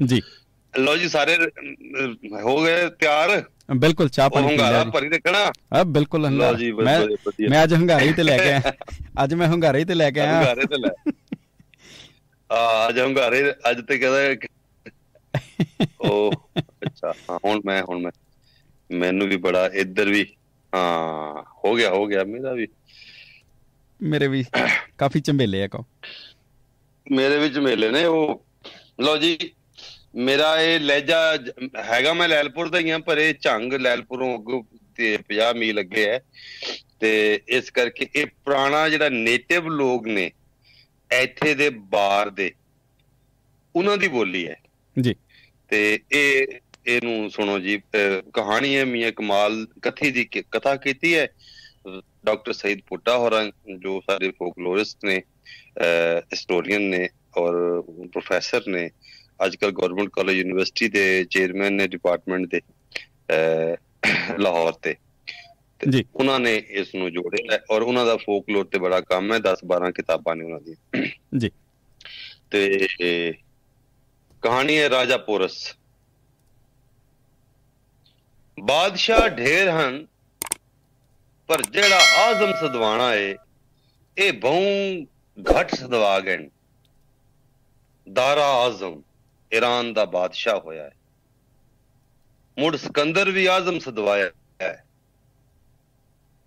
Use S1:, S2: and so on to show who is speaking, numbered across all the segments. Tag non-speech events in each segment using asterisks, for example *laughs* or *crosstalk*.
S1: ਜੀ।
S2: ਲੋ ਜੀ ਸਾਰੇ ਹੋ ਗਏ ਤਿਆਰ?
S1: ਬਿਲਕੁਲ ਚਾਹ ਪਾਣੀ ਲਿਆ
S2: ਭਰੀ ਦੇਖਣਾ?
S1: ਆ ਬਿਲਕੁਲ ਹੰਗਾਰਾ। ਮੈਂ ਮੈਂ ਅੱਜ ਹੰਗਾਰੇ ਤੇ ਲੈ ਕੇ ਆਇਆ। ਅੱਜ ਮੈਂ ਹੰਗਾਰੇ ਤੇ ਲੈ ਕੇ ਆਇਆ।
S2: ਹੰਗਾਰੇ ਤੇ ਲੈ। ਆ ਅੱਜ ਹੰਗਾਰੇ ਅੱਜ ਤੇ ਕਹਿੰਦਾ ਉਹ ਅੱਛਾ। ਹੁਣ ਮੈਂ ਹੁਣ ਮੈਂ। ਮੈਨੂੰ ਵੀ ਬੜਾ ਇੱਧਰ ਵੀ। ਹਾਂ ਹੋ ਗਿਆ ਹੋ ਗਿਆ। ਮੇਰਾ ਵੀ।
S1: ਮੇਰੇ ਵੀ ਕਾਫੀ ਚੰਬੇਲੇ ਆ ਕੋ
S2: ਮੇਰੇ ਵਿੱਚ ਮੇਲੇ ਨੇ ਉਹ ਲਓ ਜੀ ਮੇਰਾ ਇਹ ਲਹਿਜਾ ਹੈਗਾ ਮੈਂ ਲੈਲਪੁਰ ਦਾ ਹੀ ਆ ਪਰ ਇਹ ਝੰਗ ਲੈਲਪੁਰੋਂ ਅੱਗੋਂ ਤੇ 50 ਮੀਲ ਅੱਗੇ ਹੈ। ਤੇ ਇਸ ਕਰਕੇ ਇਹ ਪੁਰਾਣਾ ਜਿਹੜਾ ਨੇਟਿਵ ਲੋਕ ਨੇ ਇੱਥੇ ਦੇ ਬਾਰ ਦੇ ਉਹਨਾਂ ਦੀ ਬੋਲੀ ਹੈ।
S1: ਜੀ।
S2: ਤੇ ਇਹ ਇਹਨੂੰ ਸੁਣੋ ਜੀ ਕਹਾਣੀ ਹੈ ਮੀਆਂ ਕਮਾਲ ਕਥੀ ਦੀ ਕਥਾ ਕੀਤੀ ਹੈ। ਡਾਕਟਰ ਸਈਦ ਪੁੱਟਾ ਹੋਰਾਂ ਜੋ ਸਾਡੇ ਫੋਕਲੋਰਿਸਟ ਨੇ ਹਿਸਟੋਰੀਅਨ ਨੇ ਔਰ ਪ੍ਰੋਫੈਸਰ ਨੇ ਅੱਜ ਕੱਲ ਗਵਰਨਮੈਂਟ ਕਾਲਜ ਯੂਨੀਵਰਸਿਟੀ ਦੇ ਚੇਅਰਮੈਨ ਨੇ ਡਿਪਾਰਟਮੈਂਟ ਦੇ ਲਾਹੌਰ ਤੇ।
S1: ਜੀ।
S2: ਉਹਨਾਂ ਨੇ ਇਸ ਨੂੰ ਜੋੜਿਆ ਔਰ ਉਹਨਾਂ ਦਾ ਫੋਕਲੋਰ ਤੇ ਬੜਾ ਕੰਮ ਹੈ 10 12 ਕਿਤਾਬਾਂ ਨੇ ਉਹਨਾਂ ਦੀ
S1: ਜੀ।
S2: ਤੇ ਕਹਾਣੀ ਹੈ ਰਾਜਾ ਪੋਰਸ। ਬਾਦਸ਼ਾਹ ਢੇਰ ਹਨ ਪਰ ਜਿਹੜਾ ਆਜ਼ਮ ਸਦਵਾਣਾ ਏ ਇਹ ਬਹੁ ਘਟ ਸਦਵਾ ਗਏ ਦਾਰਾ ਆਜ਼ਮ। ਈਰਾਨ ਦਾ ਬਾਦਸ਼ਾਹ ਹੋਇਆ ਹੈ। ਮੁੜ ਸਿਕੰਦਰ ਵੀ ਆਜ਼ਮ ਸਦਵਾਇਆ ਹੈ।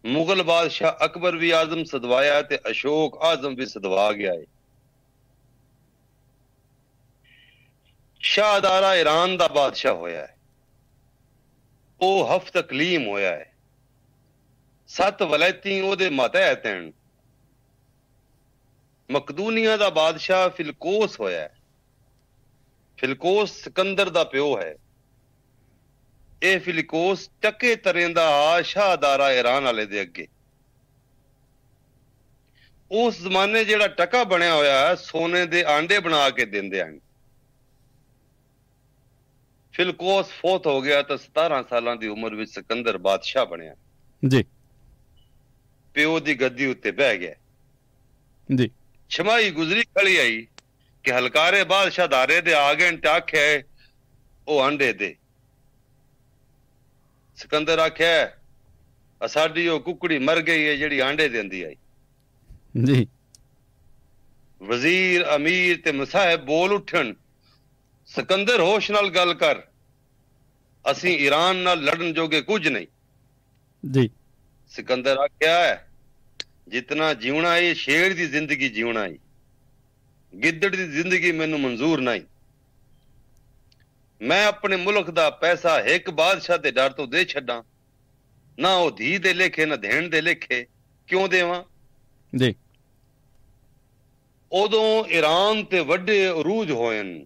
S2: ਮੁਗਲ ਬਾਦਸ਼ਾਹ ਅਕਬਰ ਵੀ ਆਜ਼ਮ ਸਦਵਾਇਆ ਤੇ ਅਸ਼ੋਕ ਆਜ਼ਮ ਵੀ ਸਦਵਾ ਗਿਆ ਹੈ। ਸ਼ਾਹਦਾਰਾ ਈਰਾਨ ਦਾ ਬਾਦਸ਼ਾਹ ਹੋਇਆ ਹੈ। ਉਹ ਹਫ ਤਕਲੀਮ ਹੋਇਆ ਹੈ। ਸੱਤ ਵਲੈਤੀ ਉਹਦੇ ਮਤਹਿਤ ਹਨ ਮਕਦੂਨੀਆ ਦਾ ਬਾਦਸ਼ਾਹ ਫਿਲਕੋਸ ਹੋਇਆ ਹੈ। ਫਿਲਕੋਸ ਸਿਕੰਦਰ ਦਾ ਪਿਓ ਹੈ। ਇਹ ਫਿਲਕੋਸ ਟੱਕੇ ਤਰੇ ਦਾ ਸ਼ਾਹਦਾਰਾ ਈਰਾਨ ਵਾਲੇ ਦੇ ਅੱਗੇ। ਉਸ ਜ਼ਮਾਨੇ ਜਿਹੜਾ ਟਕਾ ਬਣਿਆ ਹੋਇਆ ਸੋਨੇ ਦੇ ਆਂਡੇ ਬਣਾ ਕੇ ਦਿੰਦੇ ਹਨ। ਫਿਲਕੋਸ ਫੋਤ ਹੋ ਗਿਆ ਤਾਂ 17 ਸਾਲਾਂ ਦੀ ਉਮਰ ਵਿੱਚ ਸਿਕੰਦਰ ਬਾਦਸ਼ਾਹ ਬਣਿਆ।
S1: ਜੀ।
S2: ਪਿਓ ਦੀ ਗੱਦੀ ਉੱਤੇ ਬਹਿ ਗਿਆ।
S1: ਜੀ।
S2: ਛਮਾਈ ਗੁਜ਼ਰੀ ਖੜੀ ਆਈ। ਕਿ ਹਲਕਾਰੇ ਬਾਦਸ਼ਾਹ ਧਾਰੇ ਦੇ ਆ ਗਏ ਟਾਖੇ ਉਹ ਆਂਡੇ ਦੇ। ਸਿਕੰਦਰ ਆਖਿਆ ਸਾਡੀ ਉਹ ਕੁਕੜੀ ਮਰ ਗਈ ਹੈ ਜਿਹੜੀ ਆਂਡੇ ਦਿੰਦੀ ਆਈ।
S1: ਜੀ।
S2: ਵਜ਼ੀਰ ਅਮੀਰ ਤੇ ਮਸਾਹਿਬ ਬੋਲ ਉੱਠਣ। ਸਿਕੰਦਰ ਹੋਸ਼ ਨਾਲ ਗੱਲ ਕਰ ਅਸੀਂ ਈਰਾਨ ਨਾਲ ਲੜਨ ਜੋਗੇ ਕੁਝ ਨਹੀਂ।
S1: ਜੀ।
S2: ਸਿਕੰਦਰ ਆਖਿਆ ਜਿਤਨਾ ਜਿਉਣਾ ਹੈ ਸ਼ੇਰ ਦੀ ਜ਼ਿੰਦਗੀ ਜਿਉਣਾ ਹੈ ਗਿੱਦੜ ਦੀ ਜ਼ਿੰਦਗੀ ਮੈਨੂੰ ਮਨਜ਼ੂਰ ਨਹੀਂ। ਮੈਂ ਆਪਣੇ ਮੁਲਕ ਦਾ ਪੈਸਾ ਇੱਕ ਬਾਦਸ਼ਾਹ ਦੇ ਡਰ ਤੋਂ ਦੇ ਛੱਡਾਂ। ਨਾ ਉਹ ਧੀ ਦੇ ਲੇਖੇ ਨਾ ਦੇਣ ਦੇ ਲੇਖੇ। ਕਿਉਂ ਦੇਵਾਂ?
S1: ਜੀ
S2: ਉਦੋਂ ਈਰਾਨ ਤੇ ਵੱਡੇ ਅਰੂਜ ਹੋਏ ਨੇ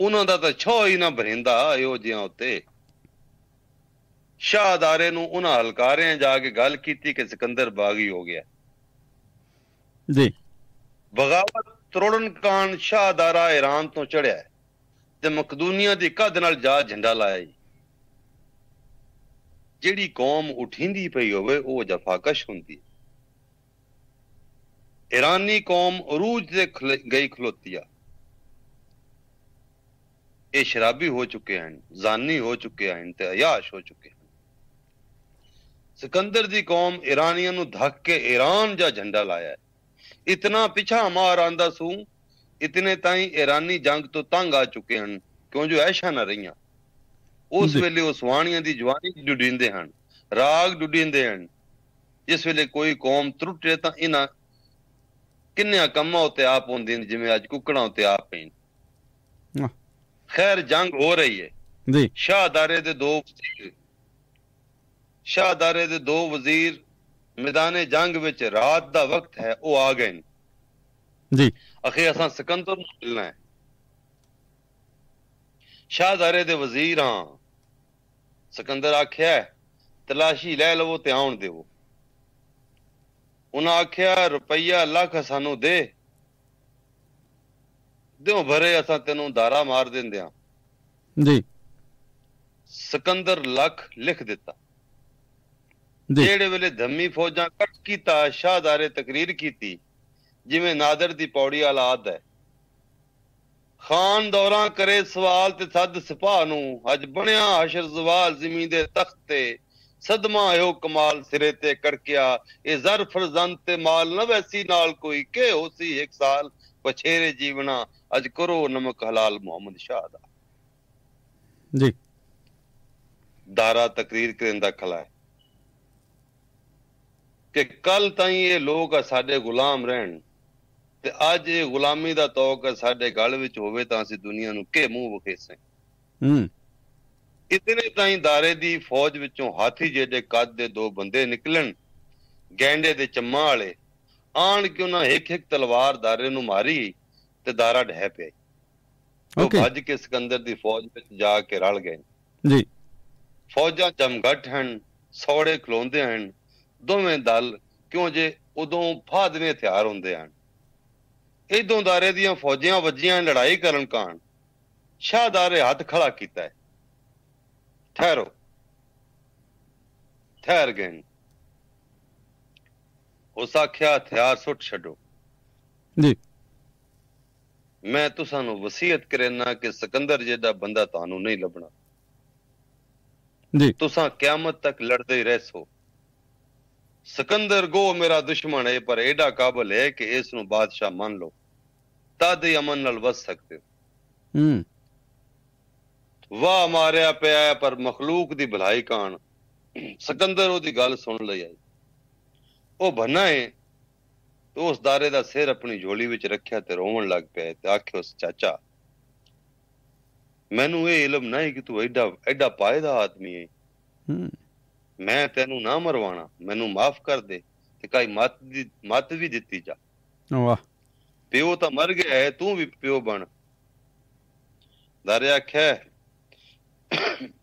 S2: ਉਹਨਾਂ ਦਾ ਤਾਂ ਛੋ ਹੀ ਨਾ ਭਰਿੰਦਾ ਇਹੋ ਜਿਹਾਂ ਉੱਤੇ। ਸ਼ਾਹਦਾਰੇ ਨੂੰ ਉਹਨਾਂ ਹਲਕਾਰਿਆਂ ਜਾ ਕੇ ਗੱਲ ਕੀਤੀ ਕਿ ਸਿਕੰਦਰ ਬਾਗੀ ਹੋ ਗਿਆ।
S1: ਜੀ
S2: ਬਗਾਵਤ ਤਰੋੜਨ ਕਾਨ ਸ਼ਾਹਦਾਰਾ ਈਰਾਨ ਤੋਂ ਚੜਿਆ ਤੇ ਮਕਦੂਨੀਆ ਦੀ ਕੱਦ ਨਾਲ ਜਾ ਝੰਡਾ ਲਾਇਆ ਜੀ। ਜਿਹੜੀ ਕੌਮ ਉਠਿੰਦੀ ਪਈ ਹੋਵੇ, ਉਹ ਜਫਾਕਸ਼ ਹੁੰਦੀ ਈਰਾਨੀ ਕੌਮ ਅਰੂਜ ਤੇ ਗਈ ਖਲੋਤੀ ਆ ਇਹ ਸ਼ਰਾਬੀ ਹੋ ਚੁੱਕੇ ਹਨ, ਜ਼ਾਨੀ ਹੋ ਚੁੱਕੇ ਹਨ ਤੇ ਅਯਾਸ਼ ਹੋ ਚੁੱਕੇ ਹਨ। ਸਿਕੰਦਰ ਦੀ ਕੌਮ ਈਰਾਨੀਆਂ ਨੂੰ ਧੱਕ ਕੇ ਈਰਾਨ ਜਾਂ ਝੰਡਾ ਲਾਇਆ ਹੈ। ਇਤਨਾ ਪਿਛਾ ਮਾਰ ਆਂਦਾ ਸੂ ਇਤਨੇ ਤਾਈ ਈਰਾਨੀ ਜੰਗ ਤੋਂ ਤੰਗ ਆ ਚੁੱਕੇ ਹਨ ਕਿਉਂ ਜੋ ਐਸ਼ਾ ਨਾ ਰਹੀਆਂ। ਉਸ ਵੇਲੇ ਉਹ ਸਵਾਣੀਆਂ ਦੀ ਜਵਾਨੀ ਡੁੱਡੀਂਦੇ ਹਨ ਰਾਗ ਡੁੱਡੀਂਦੇ ਹਨ। ਜਿਸ ਵੇਲੇ ਕੋਈ ਕੌਮ ਤਰੁੱਟੇ ਤਾਂ ਇਹਨਾਂ ਕਿੰਨਿਆਂ ਕੰਮਾਂ ਉਤੇ ਆਪ ਹੁੰਦੇ ਨੇ ਜਿਵੇਂ ਅੱਜ ਕੁੱਕੜਾਂ ਉਤੇ ਆਪ ਪੈਣ ਖੈਰ ਜੰਗ ਹੋ ਰਹੀ ਹੈ
S1: ਜੀ।
S2: ਸ਼ਾਹਦਾਰੇ ਦੇ ਦੋ ਸ਼ਾਹਦਾਰੇ ਦੇ ਦੋ ਵਜ਼ੀਰ ਮੈਦਾਨੇ ਜੰਗ ਵਿੱਚ ਰਾਤ ਦਾ ਵਕਤ ਹੈ ਉਹ ਆ ਗਏ
S1: ਜੀ।
S2: ਅਖੇ ਅਸਾਂ ਸਿਕੰਦਰ ਨੂੰ ਮਿਲਣਾ ਹੈ। ਸ਼ਾਹਦਾਰੇ ਦੇ ਵਜ਼ੀਰਾਂ ਸਿਕੰਦਰ ਆਖਿਆ ਤਲਾਸ਼ੀ ਲੈ ਲਵੋ ਤੇ ਆਉਣ ਦਿਓ। ਉਹਨਾਂ ਆਖਿਆ ਰੁਪਈਆ ਲੱਖ ਸਾਨੂੰ ਦੇ। ਦਿਓ ਭਰੇ ਅਸਾਂ ਤੈਨੂੰ ਧਾਰਾ ਮਾਰ ਦਿੰਦੇ ਆ
S1: ਜੀ।
S2: ਸਿਕੰਦਰ ਲੱਖ ਲਿਖ ਦਿੱਤਾ। ਜਿਹੜੇ ਵੇਲੇ ਧੰਮੀ ਫੌਜਾਂ ਕੱਟ ਕੀਤਾ ਸ਼ਾਹਦਾਰੇ ਤਕਰੀਰ ਕੀਤੀ ਜਿਵੇਂ ਨਾਦਰ ਦੀ ਪੌੜੀ ਹਾਲਾਤ ਹੈ। ਖਾਨ ਦੌਰਾ ਕਰੇ ਸਵਾਲ ਤੇ ਸੱਦ ਸਿਪਾਹ ਨੂੰ ਅੱਜ ਬਣਿਆ ਹਸ਼ਰ ਜ਼ਵਾਲ ਜ਼ਮੀਨ ਦੇ ਤਖਤ ਤੇ ਸਦਮਾ ਆਇਓ ਕਮਾਲ ਸਿਰੇ ਤੇ ਕੜਕਿਆ ਇਹ ਜ਼ਰ ਫਰਜ਼ੰਦ ਤੇ ਮਾਲ ਨਾ ਵੈਸੀ ਨਾਲ ਕੋਈ ਕੇ ਹੋਸੀ ਇੱਕ ਸਾਲ ਪਛੇਰੇ ਜੀਵਨਾ ਅੱਜ ਕਰੋ ਨਮਕ ਹਲਾਲ ਮੁਹੰਮਦ ਸ਼ਾਹ ਦਾ।
S1: ਜੀ।
S2: ਦਾਰਾ ਤਕਰੀਰ ਕਰਨ ਦਾ ਖਲਾ ਹੈ। ਕਿ ਕੱਲ ਤਾਈਂ ਇਹ ਲੋਕ ਸਾਡੇ ਗੁਲਾਮ ਰਹਿਣ ਤੇ ਅੱਜ ਇਹ ਗੁਲਾਮੀ ਦਾ ਤੌਕ ਸਾਡੇ ਗਲ ਵਿੱਚ ਹੋਵੇ ਤਾਂ ਅਸੀਂ ਦੁਨੀਆ ਨੂੰ ਕਿ ਮੂੰਹ ਵਿਖੇਸੇ
S1: ਹੂੰ।
S2: ਇਤਨੇ ਤਾਈਂ ਦਾਰੇ ਦੀ ਫੌਜ ਵਿੱਚੋਂ ਹਾਥੀ ਜਿਹੜੇ ਕੱਦ ਦੇ ਦੋ ਬੰਦੇ ਨਿਕਲਣ ਗੈਂਡੇ ਦੇ ਚੰਮਾ ਵਾਲੇ ਆਣ ਕੇ ਉਹਨਾਂ ਇੱਕ ਇੱਕ ਤਲਵਾਰ ਦਾਰੇ ਨੂੰ ਮਾਰੀ ਤੇ ਦਾਰਾ ਢਹਿ ਪਿਆ ਉਹ ਭੱਜ ਕੇ ਸਿਕੰਦਰ ਦੀ ਫੌਜ ਵਿੱਚ ਜਾ ਕੇ ਰਲ ਗਏ।
S1: ਜੀ।
S2: ਫੌਜਾਂ ਜਮਗਟ ਹਨ ਸੌੜੇ ਖਲੋਂਦੇ ਹਨ ਦੋਵੇਂ ਦਲ ਕਿਉਂ ਜੇ ਉਦੋਂ ਫਾਦਵੇਂ ਹਥਿਆਰ ਹੁੰਦੇ ਹਨ? ਇਦੋਂ ਦਾਰੇ ਦੀਆਂ ਫੌਜਾਂ ਵੱਜੀਆਂ ਲੜਾਈ ਕਰਨ ਕਾਣ ਸ਼ਾਹਦਾਰੇ ਹੱਥ ਖੜਾ ਕੀਤਾ ਹੈ। ਠਹਿਰੋ। ਠਹਿਰ ਗਏ ਉਸ ਆਖਿਆ ਹਥਿਆਰ ਸੁੱਟ ਛੱਡੋ।
S1: ਜੀ।
S2: ਮੈਂ ਤੁਸਾਂ ਨੂੰ ਵਸੀਅਤ ਕਰਨਾ ਕਿ ਸਿਕੰਦਰ ਜਿਹਦਾ ਬੰਦਾ ਤੁਹਾਨੂੰ ਨਹੀਂ ਲੱਭਣਾ।
S1: ਜੀ।
S2: ਤੁਸਾਂ ਕਿਆਮਤ ਤੱਕ ਲੜਦੇ ਹੀ ਰਹਿਸੋ ਸਿਕੰਦਰ ਗੋ ਮੇਰਾ ਦੁਸ਼ਮਣ ਹੈ ਪਰ ਐਡਾ ਕਾਬਲ ਹੈ ਕਿ ਇਸ ਨੂੰ ਬਾਦਸ਼ਾਹ ਮੰਨ ਲਓ। ਤਦ ਹੀ ਅਮਨ ਨਾਲ ਵਸ ਸਕਦੇ ਹੋ।
S1: ਹੂੰ।
S2: ਵਾਹ ਮਾਰਿਆ ਪਿਆ ਪਰ ਮਖਲੂਕ ਦੀ ਭਲਾਈ ਕਾਣ। ਸਿਕੰਦਰ ਉਹਦੀ ਗੱਲ ਸੁਣ ਲਈ ਆਈ। ਉਹ ਬੰਨਾ ਹੈ ਉਸ ਦਾਰੇ ਦਾ ਸਿਰ ਆਪਣੀ ਝੋਲੀ ਵਿੱਚ ਰੱਖਿਆ ਤੇ ਰੋਣ ਲੱਗ ਪਿਆ ਤੇ ਆਖਿਓ ਚਾਚਾ ਮੈਨੂੰ ਇਹ ਇਲਮ ਨਹੀਂ ਕਿ ਤੂੰ ਐਡਾ ਐਡਾ ਪਾਇਦਾ ਆਦਮੀ ਹੈ
S1: ਹੂੰ।
S2: ਮੈਂ ਤੈਨੂੰ ਨਾ ਮਰਵਾਣਾ ਮੈਨੂੰ ਮਾਫ ਕਰ ਦੇ ਤੇ ਕਾਈ ਮਤ ਦੀ ਮਤ ਵੀ ਦਿੱਤੀ ਜਾ।
S1: ਵਾਹ।
S2: ਪਿਓ ਤਾਂ ਮਰ ਗਿਆ ਹੈ ਤੂੰ ਵੀ ਪਿਓ ਬਣ। ਦਾਰੇ ਆਖਿਆ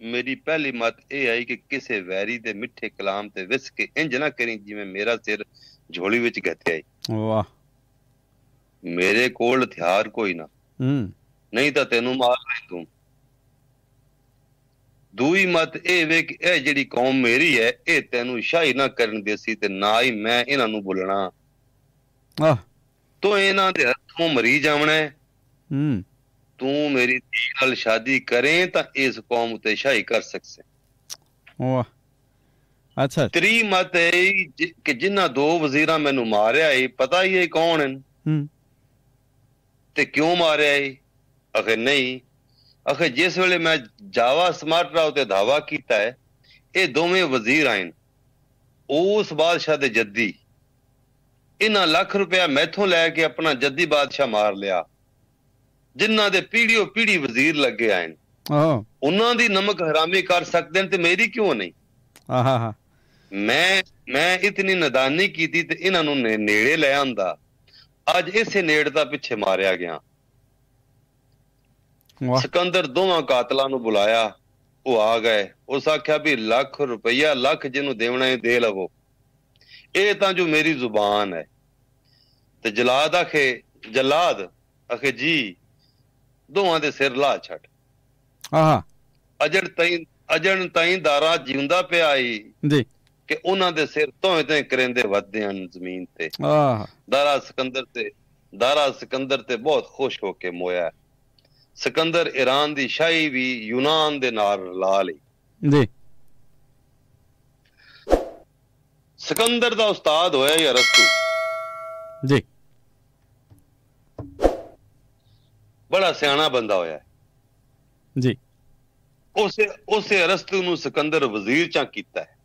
S2: ਮੇਰੀ ਪਹਿਲੀ ਮਤ ਇਹ ਆਈ ਕਿ ਕਿਸੇ ਵੈਰੀ ਦੇ ਮਿੱਠੇ ਕਲਾਮ ਤੇ ਵਿਸ ਕੇ ਇੰਜ ਨਾ ਕਰੀ ਜਿਵੇਂ ਮੇਰਾ ਸਿਰ ਝੋਲੀ ਵਿੱਚ ਗੱਤਿਆ
S1: ਵਾਹ।
S2: ਮੇਰੇ ਕੋਲ ਹਥਿਆਰ ਕੋਈ ਨਾ।
S1: ਹੂੰ।
S2: ਨਹੀਂ ਤਾਂ ਤੈਨੂੰ ਮਾਰ ਲੈ ਤੂੰ। ਦੂਈ ਮਤ ਇਹ ਵੇ ਕਿ ਇਹ ਜਿਹੜੀ ਕੌਮ ਮੇਰੀ ਹੈ ਇਹ ਤੈਨੂੰ ਸ਼ਾਹੀ ਨਾ ਕਰਨ ਦੇਸੀ ਤੇ ਨਾ ਹੀ ਮੈਂ ਇਹਨਾਂ ਨੂੰ ਬੁੱਲਣਾ।
S1: ਆਹ।
S2: ਤੂੰ ਇਹਨਾਂ ਦੇ ਹੱਥੋਂ ਮਰੀ ਜਾਵਣਾ। ਹੈ। ਤੂੰ ਮੇਰੀ ਧੀ ਨਾਲ ਸ਼ਾਦੀ ਕਰੇ ਤਾਂ ਇਸ ਕੌਮ ਉਤੇ ਸ਼ਾਹੀ ਕਰ ਸਕਸੇ।
S1: ਵਾਹ। ਅੱਛਾ।
S2: ਤਰੀ ਮਤ ਹੈ ਕਿ ਜਿਨ੍ਹਾਂ ਦੋ ਵਜ਼ੀਰਾਂ ਮੈਨੂੰ ਮਾਰਿਆ ਏ ਪਤਾ ਹੀ ਹੈ ਕੌਣ ਹਨ?
S1: ਹੂੰ।
S2: ਤੇ ਕਿਉਂ ਮਾਰਿਆ ਏ? ਅਖੇ ਨਹੀਂ। ਅਖੇ ਜਿਸ ਵੇਲੇ ਮੈਂ ਜਾਵਾ ਸਮਾਰਟ ਰਾਉ ਤੇ ਧਾਵਾ ਕੀਤਾ ਹੈ ਇਹ ਦੋਵੇਂ ਵਜ਼ੀਰ ਆਇਨ ਉਸ ਬਾਦਸ਼ਾਹ ਦੇ ਜੱਦੀ। ਇਹਨਾਂ ਲੱਖ ਰੁਪਇਆ ਮੈਥੋਂ ਲੈ ਕੇ ਆਪਣਾ ਜੱਦੀ ਬਾਦਸ਼ਾਹ ਮਾਰ ਲਿਆ। ਜਿਨ੍ਹਾਂ ਦੇ ਪੀੜੀਓ ਪੀੜੀ ਵਜ਼ੀਰ ਲੱਗੇ ਆਇਨ
S1: ਆਹ।
S2: ਉਹਨਾਂ ਦੀ ਨਮਕ ਹਰਾਮੀ ਕਰ ਸਕਦੇ ਨੇ ਤੇ ਮੇਰੀ ਕਿਉਂ ਨਹੀਂ?
S1: ਆਹਾ ਹਾ।
S2: ਮੈਂ ਮੈਂ ਇਤਨੀ ਨਦਾਨੀ ਕੀਤੀ ਤੇ ਇਹਨਾਂ ਨੂੰ ਨੇੜੇ ਲੈ ਆਂਦਾ। ਅੱਜ ਇਸੇ ਨੇੜਤਾ ਪਿੱਛੇ ਮਾਰਿਆ ਗਿਆ। ਸਿਕੰਦਰ ਦੋਵਾਂ ਕਾਤਲਾਂ ਨੂੰ ਬੁਲਾਇਆ। ਉਹ ਆ ਗਏ। ਉਸ ਆਖਿਆ ਵੀ ਲੱਖ ਰੁਪਈਆ ਲੱਖ ਜਿਹਨੂੰ ਦੇਵਣਾ ਹੈ ਦੇ ਲਵੋ। ਇਹ ਤਾਂ ਜੋ ਮੇਰੀ ਜ਼ੁਬਾਨ ਹੈ। ਤੇ ਜਲਾਦ ਆਖੇ ਜਲਾਦ ਆਖੇ ਜੀ ਦੋਵਾਂ ਦੇ ਸਿਰ ਲਾ ਛੱਡ।
S1: ਆਹਾ।
S2: ਅਜੜ ਤੈਂ ਅਜਣ ਤਾਈਂ ਦਾਰਾ ਜਿਉਂਦਾ ਪਿਆ ਈ।
S1: ਜੀ।
S2: ਕਿ ਉਹਨਾਂ ਦੇ ਸਿਰ ਤੋਂ ਤੇ ਕਰੇਂਦੇ ਵੱਧਦੇ ਹਨ ਜ਼ਮੀਨ ਤੇ।
S1: ਆਹ।
S2: ਦਾਰਾ ਸਿਕੰਦਰ ਤੇ ਦਾਰਾ ਸਿਕੰਦਰ ਤੇ ਬਹੁਤ ਖੁਸ਼ ਹੋ ਕੇ ਮੋਇਆ। ਸਿਕੰਦਰ ਈਰਾਨ ਦੀ ਸ਼ਾਹੀ ਵੀ ਯੂਨਾਨ ਦੇ ਨਾਲ ਲਾ ਲਈ।
S1: ਜੀ।
S2: ਸਿਕੰਦਰ ਦਾ ਉਸਤਾਦ ਹੋਇਆ ਹੀ ਅਰਸਤੂ।
S1: ਜੀ।
S2: ਬੜਾ ਸਿਆਣਾ ਬੰਦਾ ਹੋਇਆ।
S1: ਜੀ।
S2: ਉਸੇ ਉਸੇ ਅਰਸਤੂ ਨੂੰ ਸਿਕੰਦਰ ਵਜ਼ੀਰ ਚਾ ਕੀਤਾ ਹੈ।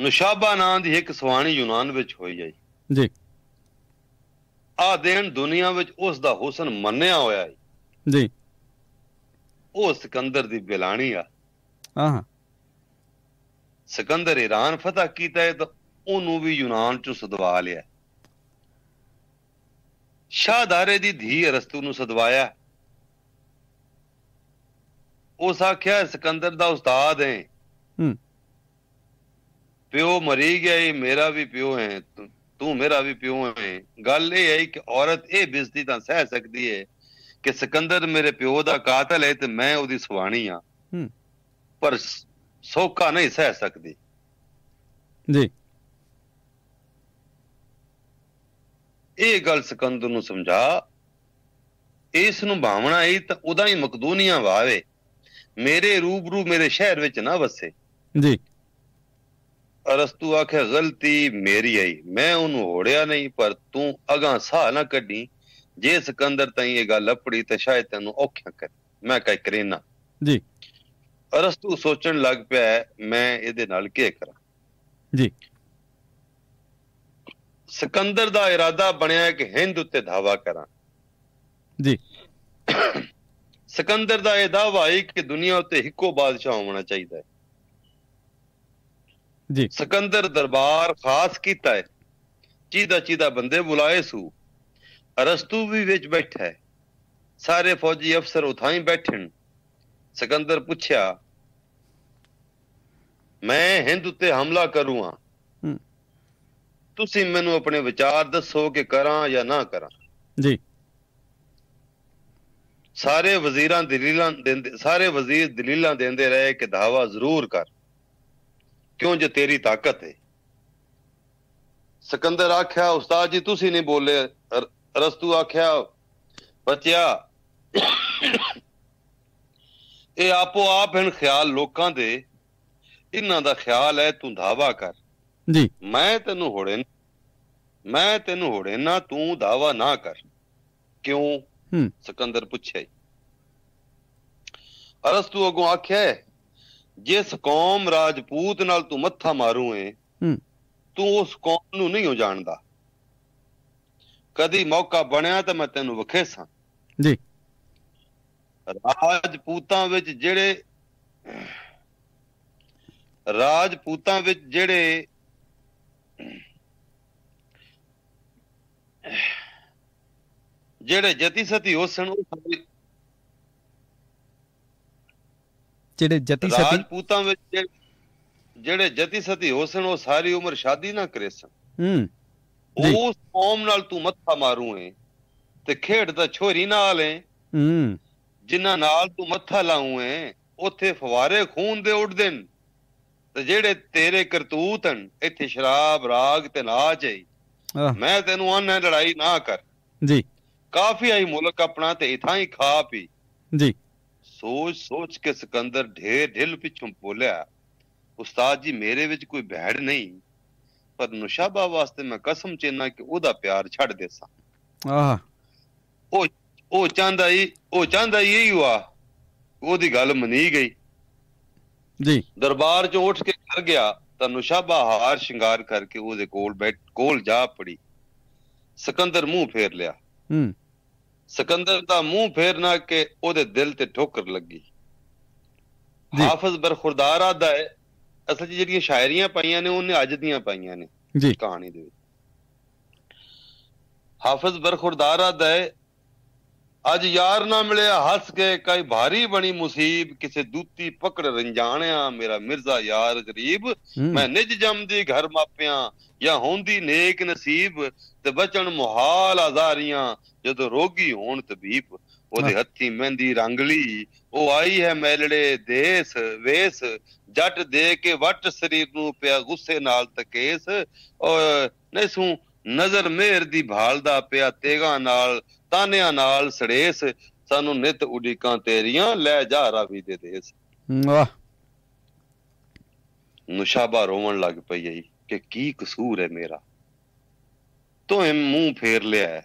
S2: ਨੁਸ਼ਾਬਾ ਨਾਂ ਦੀ ਇੱਕ ਸਵਾਣੀ ਯੂਨਾਨ ਵਿੱਚ ਹੋਈ ਹੈ
S1: ਜੀ।
S2: ਆ ਦੇਣ ਦੁਨੀਆ ਵਿੱਚ ਉਸ ਦਾ ਹੁਸਨ ਮੰਨਿਆ ਹੋਇਆ ਹੈ।
S1: ਜੀ।
S2: ਉਹ ਸਿਕੰਦਰ ਦੀ ਬਿਲਾਣੀ ਆ।
S1: ਆਹਾ
S2: ਸਿਕੰਦਰ ਈਰਾਨ ਫਤਹ ਕੀਤਾ ਹੈ ਤਾਂ ਉਹਨੂੰ ਵੀ ਯੂਨਾਨ ਚ ਸਦਵਾ ਲਿਆ। ਸ਼ਾਹਦਾਰੇ ਦੀ ਧੀ ਅਰਸਤੂ ਨੂੰ ਸਦਵਾਇਆ। ਉਸ ਆਖਿਆ ਸਿਕੰਦਰ ਦਾ ਉਸਤਾਦ ਹੈ।
S1: ਹੂੰ।
S2: ਪਿਓ ਮਰੀ ਗਿਆ ਇਹ ਮੇਰਾ ਵੀ ਪਿਓ ਹੈ। ਤੂੰ- ਮੇਰਾ ਵੀ ਪਿਓ ਹੈ। ਗੱਲ ਇਹ ਹੈ ਕਿ ਔਰਤ ਇਹ ਬਿਜ਼ਤੀ ਤਾਂ ਸਹਿ ਸਕਦੀ ਹੈ ਕਿ ਸਿਕੰਦਰ ਮੇਰੇ ਪਿਓ ਦਾ ਕਾਤਲ ਹੈ ਤੇ ਮੈਂ ਉਹਦੀ ਸੁਆਣੀ ਆ ਪਰ ਸ- ਸੌਖਾ ਨਹੀਂ ਸਹਿ ਸਕਦੀ।
S1: ਜੀ।
S2: ਇਹ ਗੱਲ ਸਿਕੰਦਰ ਨੂੰ ਸਮਝਾ। ਇਸ ਨੂੰ ਭਾਵਨਾ ਇਹ ਤਾਂ ਉਹਦਾ ਹੀ ਮਕਦੂਨੀਆ ਵਾਵੇ ਮੇਰੇ ਰੂਬਰੂ ਮੇਰੇ ਸ਼ਹਿਰ ਵਿੱਚ ਨਾ ਵਸੇ।
S1: ਜੀ।
S2: ਅਰਸਤੂ ਆਖੇ ਗਲਤੀ ਮੇਰੀ ਆਈ ਮੈਂ ਉਹਨੂੰ ਹੋੜਿਆ ਨਹੀਂ ਪਰ ਤੂੰ ਅਗਾ ਸਾਹ ਨਾ ਕੱਢੀ। ਜੇ ਸਿਕੰਦਰ ਤਾਈ ਇਹ ਗੱਲ ਅਪੜੀ ਤੇ ਸ਼ਾਇਦ ਤੈਨੂੰ ਔਖਿਆ ਕਰ। ਮੈਂ ਕਹਿ ਕਰੇਨਾ
S1: ਜੀ।
S2: ਅਰਸਤੂ ਸੋਚਣ ਲੱਗ ਪਿਆ ਮੈਂ ਇਹਦੇ ਨਾਲ ਕੀ ਕਰਾਂ?
S1: ਜੀ।
S2: ਸਿਕੰਦਰ ਦਾ ਇਰਾਦਾ ਬਣਿਆ ਕਿ ਹਿੰਦ ਉੱਤੇ ਧਾਵਾ ਕਰਾਂ।
S1: ਜੀ।
S2: ਸਿਕੰਦਰ ਦਾ ਇਹ ਦਾਵਾ ਹੈ ਕਿ ਦੁਨੀਆ ਉੱਤੇ ਇੱਕੋ ਬਾਦਸ਼ਾਹ ਹੋਣਾ ਚਾਹੀਦਾ ਹੈ।
S1: ਜੀ।
S2: ਸਿਕੰਦਰ ਦਰਬਾਰ ਖਾਸ ਕੀਤਾ ਹੈ। ਚੀਦਾ ਚੀਦਾ ਬੰਦੇ ਬੁਲਾਏ ਸੂ। ਅਰਸਤੂ ਵੀ ਵਿੱਚ ਬੈਠਾ ਹੈ। ਸਾਰੇ ਫੌਜੀ ਅਫਸਰ ਉਥਾਈ ਬੈਠਣ। ਸਿਕੰਦਰ ਪੁੱਛਿਆ ਮੈਂ ਹਿੰਦ ਉੱਤੇ ਹਮਲਾ ਕਰੂੰਗਾ। ਤੁਸੀਂ ਮੈਨੂੰ ਆਪਣੇ ਵਿਚਾਰ ਦੱਸੋ ਕਿ ਕਰਾਂ ਜਾਂ ਨਾ ਕਰਾਂ?
S1: ਜੀ।
S2: ਸਾਰੇ ਵਜ਼ੀਰਾਂ ਦਲੀਲਾਂ ਦਿੰਦੇ ਸਾਰੇ ਵਜ਼ੀਰ ਦਲੀਲਾਂ ਦਿੰਦੇ ਰਹੇ ਕਿ ਦਾਵਾ ਜ਼ਰੂਰ ਕਰ। ਕਿਉਂ ਜੇ ਤੇਰੀ ਤਾਕਤ ਹੈ ਸਿਕੰਦਰ ਆਖਿਆ ਉਸਤਾਦ ਜੀ ਤੁਸੀਂ ਨਹੀਂ ਬੋਲੇ। ਰਸਤੂ ਆਖਿਆ ਬੱਚਿਆ ਇਹ ਆਪੋ ਆਪ ਹਨ ਖਿਆਲ ਲੋਕਾਂ ਦੇ। ਇਹਨਾਂ ਦਾ ਖਿਆਲ ਹੈ ਤੂੰ ਦਾਵਾ ਕਰ।
S1: ਜੀ।
S2: ਮੈਂ ਤੈਨੂੰ ਹੋੜੇ ਮੈਂ ਤੈਨੂੰ ਹੋੜੇ ਨਾ ਤੂੰ ਦਾਵਾ ਨਾ ਕਰ। ਕਿਉਂ?
S1: ਹੂੰ।
S2: ਸਿਕੰਦਰ ਪੁੱਛਿਆ ਅਰਸਤੂ ਅਗੋਂ ਆਖਿਆ ਜਿਸ ਕੌਮ ਰਾਜਪੂਤ ਨਾਲ ਤੂੰ ਮੱਥਾ ਮਾਰੂ ਏ ਤੂੰ ਉਸ ਕੌਮ ਨੂੰ ਨਹੀਂ ਹੋ ਜਾਣਦਾ ਕਦੀ ਮੌਕਾ ਬਣਿਆ ਤਾਂ ਮੈਂ ਤੈਨੂੰ ਵਖੇਸਾਂ।
S1: ਜੀ।
S2: ਰਾਜਪੂਤਾਂ ਵਿੱਚ ਜਿਹੜੇ ਰਾਜਪੂਤਾਂ ਵਿੱਚ ਜਿਹੜੇ ਜਿਹੜੇ ਜਤੀ ਸਤੀ ਹੋਸਣ ਉਹ ਸਾਰੇ
S1: ਜਿਹੜੇ ਜਤੀ ਸਤੀ
S2: ਰਾਜਪੂਤਾਂ ਵਿੱਚ ਜਿਹੜੇ- ਜਤੀ ਸਤੀ ਹੋਸਣ ਉਹ ਸਾਰੀ ਉਮਰ ਸ਼ਾਦੀ ਨਾ ਕਰੇ ਸਨ।
S1: ਹੂੰ।
S2: ਉਸ ਕੌਮ ਨਾਲ ਤੂੰ ਮੱਥਾ ਮਾਰੂ ਏ ਤੇ ਖੇਡ ਦਾ ਛੋਰੀ ਨਾਲ ਏ।
S1: ਹੂੰ।
S2: ਜਿਨ੍ਹਾਂ ਨਾਲ ਤੂੰ ਮੱਥਾ ਲਾਉਂ ਏ ਉੱਥੇ ਫਵਾਰੇ ਖੂਨ ਦੇ ਉੱਡਦੇ ਨੇ ਤੇ ਜਿਹੜੇ ਤੇਰੇ ਕਰਤੂਤ ਹਨ ਇੱਥੇ ਸ਼ਰਾਬ ਰਾਗ ਤੇ ਨਾਚ
S1: ਆਹ।
S2: ਮੈਂ ਤੈਨੂੰ ਆਨਾ ਲੜਾਈ ਨਾ ਕਰ।
S1: ਜੀ।
S2: ਕਾਫੀ ਆਈ ਮੁਲਕ ਆਪਣਾ ਤੇ ਇਥਾਂ ਹੀ ਖਾ ਪੀ।
S1: ਜੀ।
S2: ਸੋਚ ਸੋਚ ਕੇ ਸਿਕੰਦਰ ਢੇਰ ਢਿਲ ਪਿੱਛੋਂ ਬੋਲਿਆ ਉਸਤਾਦ ਜੀ ਮੇਰੇ ਵਿੱਚ ਕੋਈ ਭੈੜ ਨਹੀਂ ਪਰ ਨੁਸ਼ਾਬਾ ਵਾਸਤੇ ਮੈਂ ਕਸਮ ਚੇਨਾ ਕਿ ਉਹਦਾ ਪਿਆਰ ਛੱਡ ਦੇਸਾਂ।
S1: ਆਹ।
S2: ਉਹ ਉਹ ਚਾਹੁੰਦਾ ਹੀ ਉਹ ਚਾਹੁੰਦਾ ਹੀ ਇਹੀ ਹੁਆ ਉਹਦੀ ਗੱਲ ਮੰਨੀ ਗਈ।
S1: ਜੀ।
S2: ਦਰਬਾਰ ਚੋਂ ਉੱਠ ਕੇ ਘਰ ਗਿਆ ਤਾਂ ਨੁਸ਼ਾਬਾ ਹਾਰ ਸ਼ਿੰਗਾਰ ਕਰਕੇ ਉਹਦੇ ਕੋਲ ਬੈਠ ਕੋਲ ਜਾ ਪੜੀ। ਸਿਕੰਦਰ ਮੂੰਹ ਫੇਰ ਲਿਆ।
S1: ਹੂੰ।
S2: ਸਿਕੰਦਰ ਦਾ ਮੂੰਹ ਫੇਰਨਾ ਕਿ ਉਹਦੇ ਦਿਲ ਤੇ ਠੋਕਰ ਲੱਗੀ।
S1: ਜੀ।
S2: ਹਾਫਜ਼ ਬਰਖੁਰਦਾਰ ਆਦਾ ਹੈ। ਅਸਲ 'ਚ ਜਿਹੜੀਆਂ ਸ਼ਾਇਰੀਆਂ ਪਾਈਆਂ ਨੇ ਉਹਨੇ ਅੱਜ ਦੀਆਂ ਪਾਈਆਂ ਨੇ
S1: ਜੀ।
S2: ਕਹਾਣੀ ਦੇ ਵਿੱਚ। ਹਾਫਜ਼ ਬਰਖੁਰਦਾਰ ਆਦਾ ਹੈ। ਅੱਜ ਯਾਰ ਨਾ ਮਿਲਿਆ ਹੱਸ ਕੇ ਕਈ ਭਾਰੀ ਬਣੀ ਮੁਸੀਬ। ਕਿਸੇ ਦੂਤੀ ਪਕੜ ਰੰਜਾਣਿਆ ਮੇਰਾ ਮਿਰਜ਼ਾ ਯਾਰ ਗਰੀਬ। ਮੈਂ ਨਿਜ ਜੰਮਦੀ ਘਰ ਮਾਪਿਆਂ ਜਾਂ ਹੁੰਦੀ ਨੇਕ ਨਸੀਬ। ਤੇ ਬਚਣ ਮੁਹਾਲ ਆਜ਼ਾਰੀਆਂ ਜਦੋਂ ਰੋਗੀ ਹੋਣ ਤਬੀਬ। ਉਹਦੇ ਹੱਥੀ ਮਹਿੰਦੀ ਰੰਗਲੀ ਉਹ ਆਈ ਹੈ ਮੈਲੜੇ ਦੇਸ ਵੇਸ। ਜੱਟ ਦੇ ਕੇ ਵੱਟ ਸਰੀਰ ਨੂੰ ਪਿਆ ਗੁੱਸੇ ਨਾਲ ਤਕੇਸ। ਔਰ ਨੈਸੂ ਨਜ਼ਰ ਮਿਹਰ ਦੀ ਭਾਲਦਾ ਪਿਆ ਤੇਗਾ ਨਾਲ। ਤਾਨਿਆਂ ਨਾਲ ਸੜੇਸ ਸਾਨੂੰ ਨਿਤ ਉਡੀਕਾਂ ਤੇਰੀਆਂ ਲੈ ਜਾ ਰਾਵੀ ਦੇ ਦੇਸ।
S1: ਵਾਹ।
S2: ਨੁਸ਼ਾਬਾ ਰੋਵਣ ਲੱਗ ਪਈ ਹੈ ਕਿ ਕੀ ਕਸੂਰ ਹੈ ਮੇਰਾ। ਤੂੰ ਮੂੰਹ ਫੇਰ ਲਿਆ।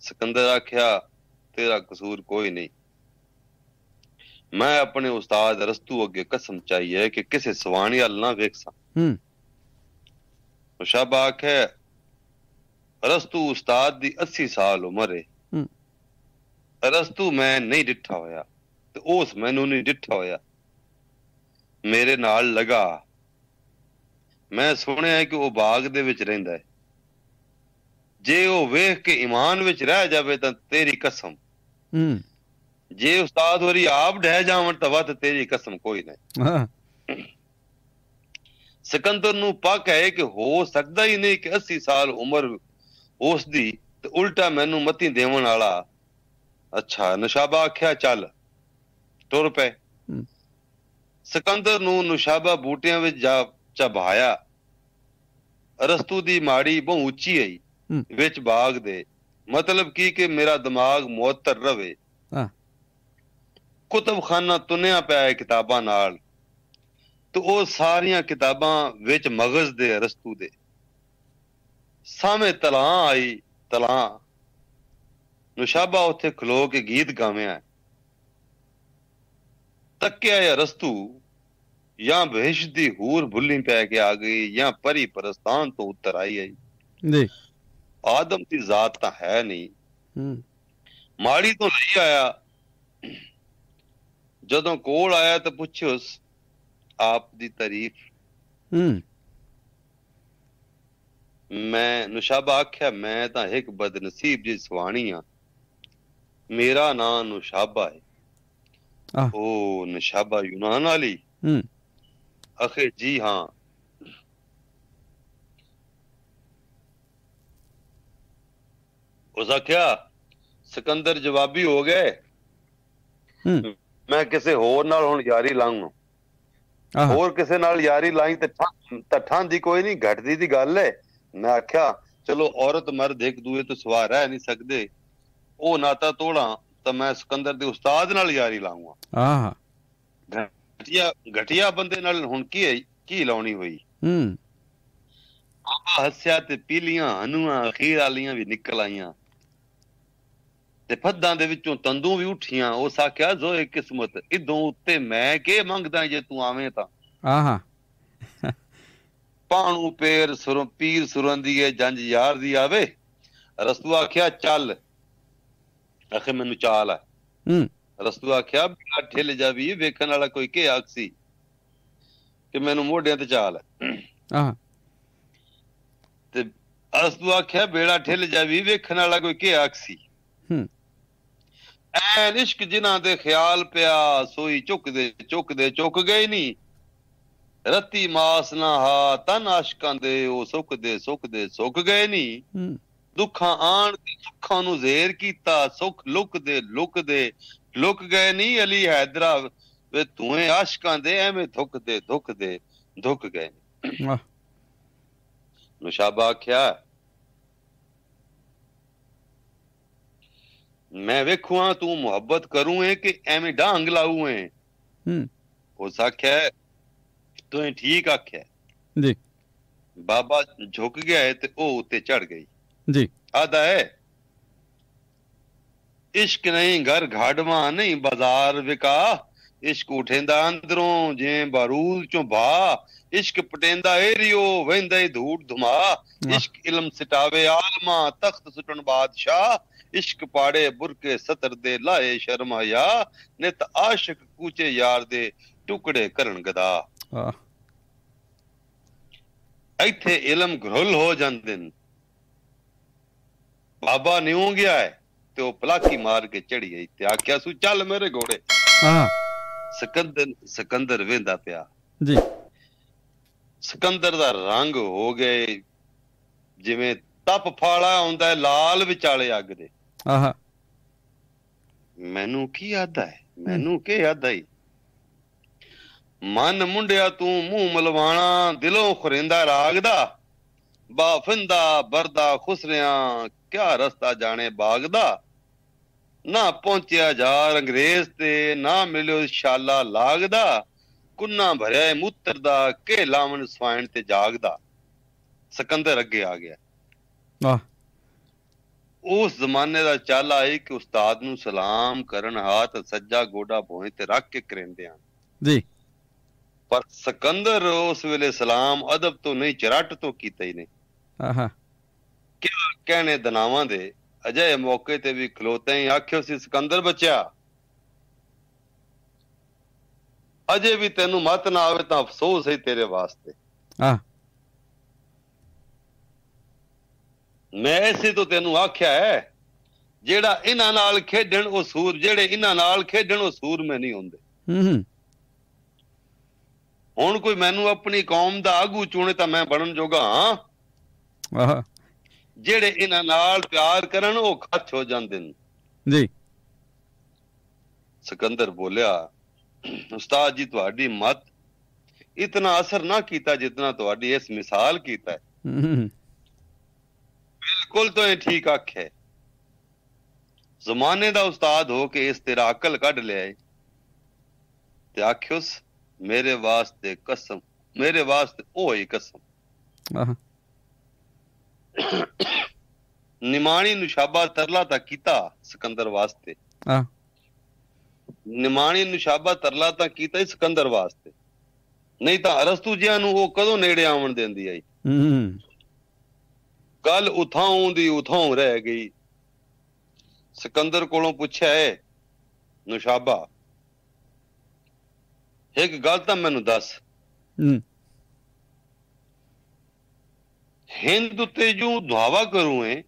S2: ਸਿਕੰਦਰ ਆਖਿਆ ਤੇਰਾ ਕਸੂਰ ਕੋਈ ਨਹੀਂ। ਮੈਂ ਆਪਣੇ ਉਸਤਾਦ ਰਸਤੂ ਅੱਗੇ ਕਸਮ ਚਾਹੀ ਹੈ ਕਿ ਕਿਸੇ ਸਵਾਣੀ ਵੱਲ ਨਾ ਵੇਖਸਾਂ
S1: ਹੂੰ।
S2: ਨੁਸ਼ਾਬਾ ਆਖਿਆ ਰਸਤੂ ਉਸਤਾਦ ਦੀ 80 ਸਾਲ ਉਮਰ ਹੈ
S1: ਹੂੰ।
S2: ਰਸਤੂ ਮੈਂ ਨਹੀਂ ਡਿੱਠਾ ਹੋਇਆ ਤੇ ਉਸ ਮੈਨੂੰ ਨਹੀਂ ਡਿੱਠਾ ਹੋਇਆ। ਮੇਰੇ ਨਾਲ ਲਗਾ। ਮੈਂ ਸੁਣਿਆ ਕਿ ਉਹ ਬਾਗ ਦੇ ਵਿੱਚ ਰਹਿੰਦਾ ਹੈ। ਜੇ ਉਹ ਵੇਖ ਕੇ ਈਮਾਨ ਵਿੱਚ ਰਹਿ ਜਾਵੇ ਤਾਂ ਤੇਰੀ ਕਸਮ।
S1: ਹੂੰ।
S2: ਜੇ ਉਸਤਾਦ ਹੋਰੀ ਆਪ ਡਹਿ ਜਾਵਣ ਤਾਂ ਵੱਧ ਤੇਰੀ ਕਸਮ ਕੋਈ ਨਹੀਂ।
S1: ਹਾਂ।
S2: ਸਿਕੰਦਰ ਨੂੰ ਪੱਕ ਹੈ ਕਿ ਹੋ ਸਕਦਾ ਹੀ ਨਹੀਂ ਕਿ 80 ਸਾਲ ਉਮਰ ਉਸ ਦੀ ਤੇ ਉਲਟਾ ਮੈਨੂੰ ਮਤੀ ਦੇਵਣ ਵਾਲਾ। ਅੱਛਾ ਨਸ਼ਾਬਾ ਆਖਿਆ ਚੱਲ ਤੁਰ ਪਏ। ਸਿਕੰਦਰ ਨੂੰ ਨੁਸ਼ਾਬਾ ਬੂਟਿਆਂ ਵਿੱਚ ਜਾ ਚਬਾਇਆ। ਰਸਤੂ ਦੀ ਮਾੜੀ ਬਹੁ ਉੱਚੀ ਆਈ
S1: ਹੂੰ।
S2: ਵਿੱਚ ਬਾਗ ਦੇ। ਮਤਲਬ ਕੀ ਕਿ ਮੇਰਾ ਦਿਮਾਗ ਮੁਅੱਤਰ ਰਵੇ।
S1: ਹਾਂ।
S2: ਕੁਤਬਖਾਨਾ ਤੁਨਿਆ ਪਿਆ ਹੈ ਕਿਤਾਬਾਂ ਨਾਲ। ਤੇ ਉਹ ਸਾਰੀਆਂ ਕਿਤਾਬਾਂ ਵਿੱਚ ਮਗਜ਼ ਦੇ ਰਸਤੂ ਦੇ। ਸਾਹਮਣੇ ਤਲਾਂ ਆਈ ਤਲਾਂ ਨੁਸ਼ਾਬਾ ਉੱਥੇ ਖਲੋ ਕੇ ਗੀਤ ਗਾਵਿਆ ਤੱਕਿਆ ਜਾਂ ਰਸਤੂ ਜਾਂ ਬਹਿਸ਼ ਦੀ ਹੂਰ ਭੁੱਲੀ ਪੈ ਕੇ ਆ ਗਈ ਜਾਂ ਪਰੀ ਪਰਸਤਾਨ ਤੋਂ ਉੱਤਰ ਆਈ ਹੈ
S1: ਜੀ
S2: ਆਦਮ ਦੀ ਜ਼ਾਤ ਤਾਂ ਹੈ ਨਹੀਂ।
S1: ਹੂੰ।
S2: ਮਾੜੀ ਤੋਂ ਲਈ ਆਇਆ। ਜਦੋਂ ਕੋਲ ਆਇਆ ਤਾਂ ਪੁੱਛਿਓਸ ਆਪ ਦੀ ਤਾਰੀਫ।
S1: ਹੂੰ।
S2: ਮੈਂ ਨੁਸ਼ਾਬਾ ਆਖਿਆ ਮੈਂ ਤਾਂ ਇੱਕ ਬਦਨਸੀਬ ਜੀ ਸਵਾਣੀ ਆ। ਮੇਰਾ ਨਾਂ ਨੁਸ਼ਾਬਾ ਹੈ
S1: ਆਹ।
S2: ਉਹ ਨੁਸ਼ਾਬਾ ਯੂਨਾਨ ਵਾਲੀ।
S1: ਹੂੰ।
S2: ਅਖੇ ਜੀ ਹਾਂ। ਉਸ ਆਖਿਆ ਸਿਕੰਦਰ ਜਵਾਬੀ ਹੋ ਗਏ।
S1: ਹੂੰ।
S2: ਮੈਂ ਕਿਸੇ ਹੋਰ ਨਾਲ ਹੁਣ ਯਾਰੀ
S1: ਆਹ।
S2: ਹੋਰ ਕਿਸੇ ਨਾਲ ਯਾਰੀ ਲਾਈ ਤਾਂ ਠਾਂ ਦੀ ਕੋਈ ਨਹੀਂ ਘਟਦੀ ਦੀ ਗੱਲ ਹੈ ਮੈਂ ਆਖਿਆ ਚਲੋ ਔਰਤ ਮਰਦ ਇੱਕ ਦੂਏ ਤੋਂ ਸਵਾ ਰਹਿ ਨਹੀਂ ਸਕਦੇ। ਉਹ ਨਾਤਾ ਤੋੜਾਂ ਤਾਂ ਮੈਂ ਸਿਕੰਦਰ ਦੇ ਉਸਤਾਦ ਨਾਲ ਯਾਰੀ ਲਾਉਂਗਾ
S1: ਆਹ।
S2: ਘਟਿਆ ਘਟਿਆ ਬੰਦੇ ਨਾਲ ਹੁਣ ਕੀ ਹੈ ਕੀ ਲਾਉਣੀ ਹੋਈ?
S1: ਹੂੰ।
S2: ਆਪਾ ਹੱਸਿਆ ਤੇ ਪੀਲੀਆਂ ਹਨੂਆਂ ਅਖੀਰ ਵਾਲੀਆਂ ਵੀ ਨਿਕਲ ਆਈਆਂ। ਤੇ ਫੱਦਾਂ ਦੇ ਵਿੱਚੋਂ ਤੰਦੂ ਵੀ ਉੱਠੀਆਂ। ਉਹ ਸਾਖਿਆ ਜ਼ੋਏ ਕਿਸਮਤ ਇਦੋਂ ਉੱਤੇ ਮੈਂ ਕੀ ਮੰਗਦਾ ਜੇ ਤੂੰ ਆਵੇਂ ਤਾਂ?
S1: ਆਹ।
S2: ਪਾਣੂ ਪੇਰ ਸੁਰ ਪੀਰ ਸੁਰੰਦੀਏ ਜੰਜ ਯਾਰ ਦੀ ਆਵੇ। ਰਸਤੂ ਆਖਿਆ ਚੱਲ। ਅਖੇ ਮੈਨੂੰ ਚਾਲ ਆ।
S1: ਹੂੰ।
S2: ਰਸਤੂ ਆਖਿਆ ਬਿਨਾ ਠਿੱਲ ਜਾਵੀ ਵੇਖਣ ਵਾਲਾ ਕੋਈ ਕੀ ਆਖਸੀ ਕਿ ਮੈਨੂੰ ਮੋਢਿਆਂ ਤੇ ਚਾਲ ਹੈ
S1: ਆਹ।
S2: ਤੇ ਰਸਤੂ ਆਖਿਆ ਬੇੜਾ ਠਿੱਲ ਜਾਵੀ ਵੇਖਣ ਵਾਲਾ ਕੋਈ ਕੀ ਆਖਸੀ
S1: ਹੂੰ।
S2: ਐ ਇਸ਼ਕ ਜਿਨ੍ਹਾਂ ਦੇ ਖਿਆਲ ਪਿਆ ਸੋਈ ਝੁਕਦੇ ਝੁਕਦੇ ਝੁਕ ਗਏ ਨਹੀਂ ਰਤੀ ਮਾਸ ਨਾ ਹਾ ਤਨ ਆਸ਼ਕਾਂ ਦੇ ਉਹ ਸੁੱਕਦੇ ਸੁੱਕਦੇ ਸੁੱਕ ਗਏ ਨਹੀਂ
S1: ਹੂੰ।
S2: ਦੁੱਖਾਂ ਆਣ ਕੇ ਸੁੱਖਾਂ ਨੂੰ ਜ਼ੇਰ ਕੀਤਾ ਸੁੱਖ ਲੁਕਦੇ ਲੁਕਦੇ ਲੁਕ ਗਏ ਨਹੀਂ ਅਲੀ ਹੈਦਰਾ ਵੇ ਤੂੰ ਆਸ਼ਕਾਂ ਦੇ ਐਵੇਂ ਧੁੱਕਦੇ ਧੁੱਕਦੇ ਧੁੱਕ ਗਏ
S1: ਆਹ
S2: ਨੁਸ਼ਾਬਾ ਆਖਿਆ ਮੈਂ ਵੇਖੂਆਂ ਤੂੰ ਮੁਹੱਬਤ ਕਰੂੰ ਏ ਕਿ ਐਵੇਂ ਡਾਂਗ ਲਾਊ ਏ
S1: ਹੂੰ।
S2: ਹੋ ਸਕਿਆ ਤੂੰ ਠੀਕ ਆਖਿਆ।
S1: ਜੀ।
S2: ਬਾਬਾ ਝੁਕ ਗਿਆ ਹੈ ਤੇ ਉਹ ਉੱਤੇ ਚੜ ਗਈ।
S1: ਜੀ।
S2: ਆਦਾ ਹੈ। ਇਸ਼ਕ ਨਹੀਂ ਘਰ ਘਾੜਵਾ ਨਹੀਂ ਬਾਜ਼ਾਰ ਵਿਕਾ। ਇਸ਼ਕ ਉਠੇਂਦਾ ਅੰਦਰੋਂ ਜਿਵੇਂ ਬਾਰੂਦ ਚੋਂ ਭਾ। ਇਸ਼ਕ ਪਟੇਂਦਾ ਏਰੀਓ ਵਹਿੰਦਾ ਧੂੜ ਧੁਮਾ। ਇਸ਼ਕ ਇਲਮ ਸਿਟਾਵੇ ਆਲਮਾ ਤਖਤ ਸੁਟਣ ਬਾਦਸ਼ਾਹ। ਇਸ਼ਕ ਪਾੜੇ ਬੁਰਕੇ ਸਤਰ ਦੇ ਲਾਏ ਸ਼ਰਮਾਇਆ। ਨਿਤ ਆਸ਼ਿਕ ਕੂਚੇ ਯਾਰ ਦੇ ਟੁਕੜੇ ਕਰਨ ਗਦਾ।
S1: ਆਹ
S2: ਇੱਥੇ ਇਲਮ ਘਰੁਲ ਹੋ ਜਾਂਦੇ ਨੇ। ਬਾਬਾ ਨਿਉ ਗਿਆ ਹੈ ਤੇ ਉਹ ਪਲਾਕੀ ਮਾਰ ਕੇ ਚੜੀ ਗਈ ਤੇ ਆਖਿਆ ਸੂ ਚੱਲ ਮੇਰੇ ਘੋੜੇ।
S1: ਆਹ
S2: ਸਿਕੰਦਰ ਸਿਕੰਦਰ ਵੇਂਦਾ ਪਿਆ।
S1: ਜੀ।
S2: ਸਿਕੰਦਰ ਦਾ ਰੰਗ ਹੋ ਗਏ ਜਿਵੇਂ ਤਪ ਫਾਲਾ ਆਉਂਦਾ ਹੈ ਲਾਲ ਵਿਚਾਲੇ ਅੱਗ ਦੇ।
S1: ਆਹ।
S2: ਮੈਨੂੰ ਕੀ ਆਦਾ ਹੈ? ਮੈਨੂੰ ਕੀ ਆਦਾ ਹੈ? ਮਨ ਮੁੰਡਿਆ ਤੂੰ ਮੂੰਹ ਮਲਵਾਣਾ ਦਿਲੋਂ ਖੁਰਿੰਦਾ ਰਾਗ ਦਾ ਬਾਫਿੰਦਾ ਬਰਦਾ ਖੁਸਰਿਆਂ ਕਿਆ ਰਸਤਾ ਜਾਣੇ ਬਾਗ ਦਾ ਨਾ ਪਹੁੰਚਿਆ ਜਾ ਅੰਗਰੇਜ਼ ਤੇ ਨਾ ਮਿਲਿਓ ਸ਼ਾਲਾ ਲਾਗਦਾ। ਕੁੰਨਾ ਭਰਿਆ ਮੂਤਰ ਦਾ ਕੇ ਲਾਵਣ ਸਵਾਇਣ ਤੇ ਜਾਗਦਾ। ਸਿਕੰਦਰ ਅੱਗੇ ਆ ਗਿਆ।
S1: ਆਹ
S2: ਉਸ ਜ਼ਮਾਨੇ ਦਾ ਚੱਲ ਆਈ ਕਿ ਉਸਤਾਦ ਨੂੰ ਸਲਾਮ ਕਰਨ ਹੱਥ ਸੱਜਾ ਗੋਡਾ ਭੋਏ ਤੇ ਰੱਖ ਕੇ ਕਰਿੰਦੇ ਆ
S1: ਜੀ।
S2: ਪਰ ਸਿਕੰਦਰ ਉਸ ਵੇਲੇ ਸਲਾਮ ਅਦਬ ਤੋਂ ਨਹੀਂ ਚਰਟ ਤੋਂ ਕੀਤਾ ਹੀ ਨਹੀਂ।
S1: ਆਹ।
S2: ਕਹਿਣੇ ਦਨਾਵਾਂ ਦੇ ਅਜੇ ਮੌਕੇ ਤੇ ਵੀ ਖਲੋਤੇ ਹੀ ਆਖਿਓ ਸੀ ਸਿਕੰਦਰ ਬੱਚਿਆ ਅਜੇ ਵੀ ਤੈਨੂੰ ਮਤ ਨਾ ਆਵੇ ਤਾਂ ਅਫਸੋਸ ਹੈ ਤੇਰੇ ਵਾਸਤੇ।
S1: ਆਹ
S2: ਮੈਂ ਇਸੇ ਤੋਂ ਤੈਨੂੰ ਆਖਿਆ ਹੈ ਜਿਹੜਾ ਇਹਨਾਂ ਨਾਲ ਖੇਡਣ ਉਹ ਸੂਰ ਜਿਹੜੇ ਇਹਨਾਂ ਨਾਲ ਖੇਡਣ ਉਹ ਸੂਰਮੇ ਨਹੀਂ ਹੁੰਦੇ।
S1: ਹੂੰ ਹੂੰ।
S2: ਹੁਣ ਕੋਈ ਮੈਨੂੰ ਆਪਣੀ ਕੌਮ ਦਾ ਆਗੂ ਚੁਣੇ ਤਾਂ ਮੈਂ ਬਣਨ ਜੋਗਾ ਹਾਂ।
S1: ਆਹ।
S2: ਜਿਹੜੇ ਇਹਨਾਂ ਨਾਲ ਪਿਆਰ ਕਰਨ ਉਹ ਖੱਚ ਹੋ ਜਾਂਦੇ ਨੇ।
S1: ਜੀ।
S2: ਸਿਕੰਦਰ ਬੋਲਿਆ ਉਸਤਾਦ ਜੀ ਤੁਹਾਡੀ ਮਤ ਇਤਨਾ ਅਸਰ ਨਾ ਕੀਤਾ ਜਿਤਨਾ ਤੁਹਾਡੀ ਇਸ ਮਿਸਾਲ ਕੀਤਾ ਹੈ। ਬਿਲਕੁਲ ਤੋਂ ਇਹ ਠੀਕ ਆਖਿਆ ਹੈ। ਜ਼ਮਾਨੇ ਦਾ ਉਸਤਾਦ ਹੋ ਕੇ ਇਸ ਤੇਰਾ ਅਕਲ ਕੱਢ ਲਿਆ ਤੇ ਆਖਿਓਸ ਮੇਰੇ ਵਾਸਤੇ ਕਸਮ ਮੇਰੇ ਵਾਸਤੇ ਉਹ ਹੀ ਕਸਮ। ਆਹ। ਨਿਮਾਣੀ ਨੁਸ਼ਾਬਾ ਤਰਲਾ ਤਾਂ ਕੀਤਾ ਸਿਕੰਦਰ ਵਾਸਤੇ।
S1: ਆਹ
S2: ਨਿਮਾਣੀ ਨੁਸ਼ਾਬਾ ਤਰਲਾ ਤਾਂ ਕੀਤਾ ਸਿਕੰਦਰ ਵਾਸਤੇ। ਨਹੀਂ ਤਾਂ ਅਰਸਤੂ ਜਿਆਂ ਨੂੰ ਉਹ ਕਦੋਂ ਨੇੜੇ ਆਉਣ ਦਿੰਦੀ ਆਈ?
S1: ਹੂੰ।
S2: ਕੱਲ ਉਥਾਉਂ ਦੀ ਉਥਾਉਂ ਰਹਿ ਗਈ। ਸਿਕੰਦਰ ਕੋਲੋਂ ਪੁੱਛਿਆ ਏ ਨੁਸ਼ਾਬਾ ਇੱਕ ਗੱਲ ਤਾਂ ਮੈਨੂੰ ਦੱਸ।
S1: ਹੂੰ।
S2: ਹਿੰਦ ਉਤੇ ਜੂ ਦੁਆਵਾ ਕਰੂੰ ਏ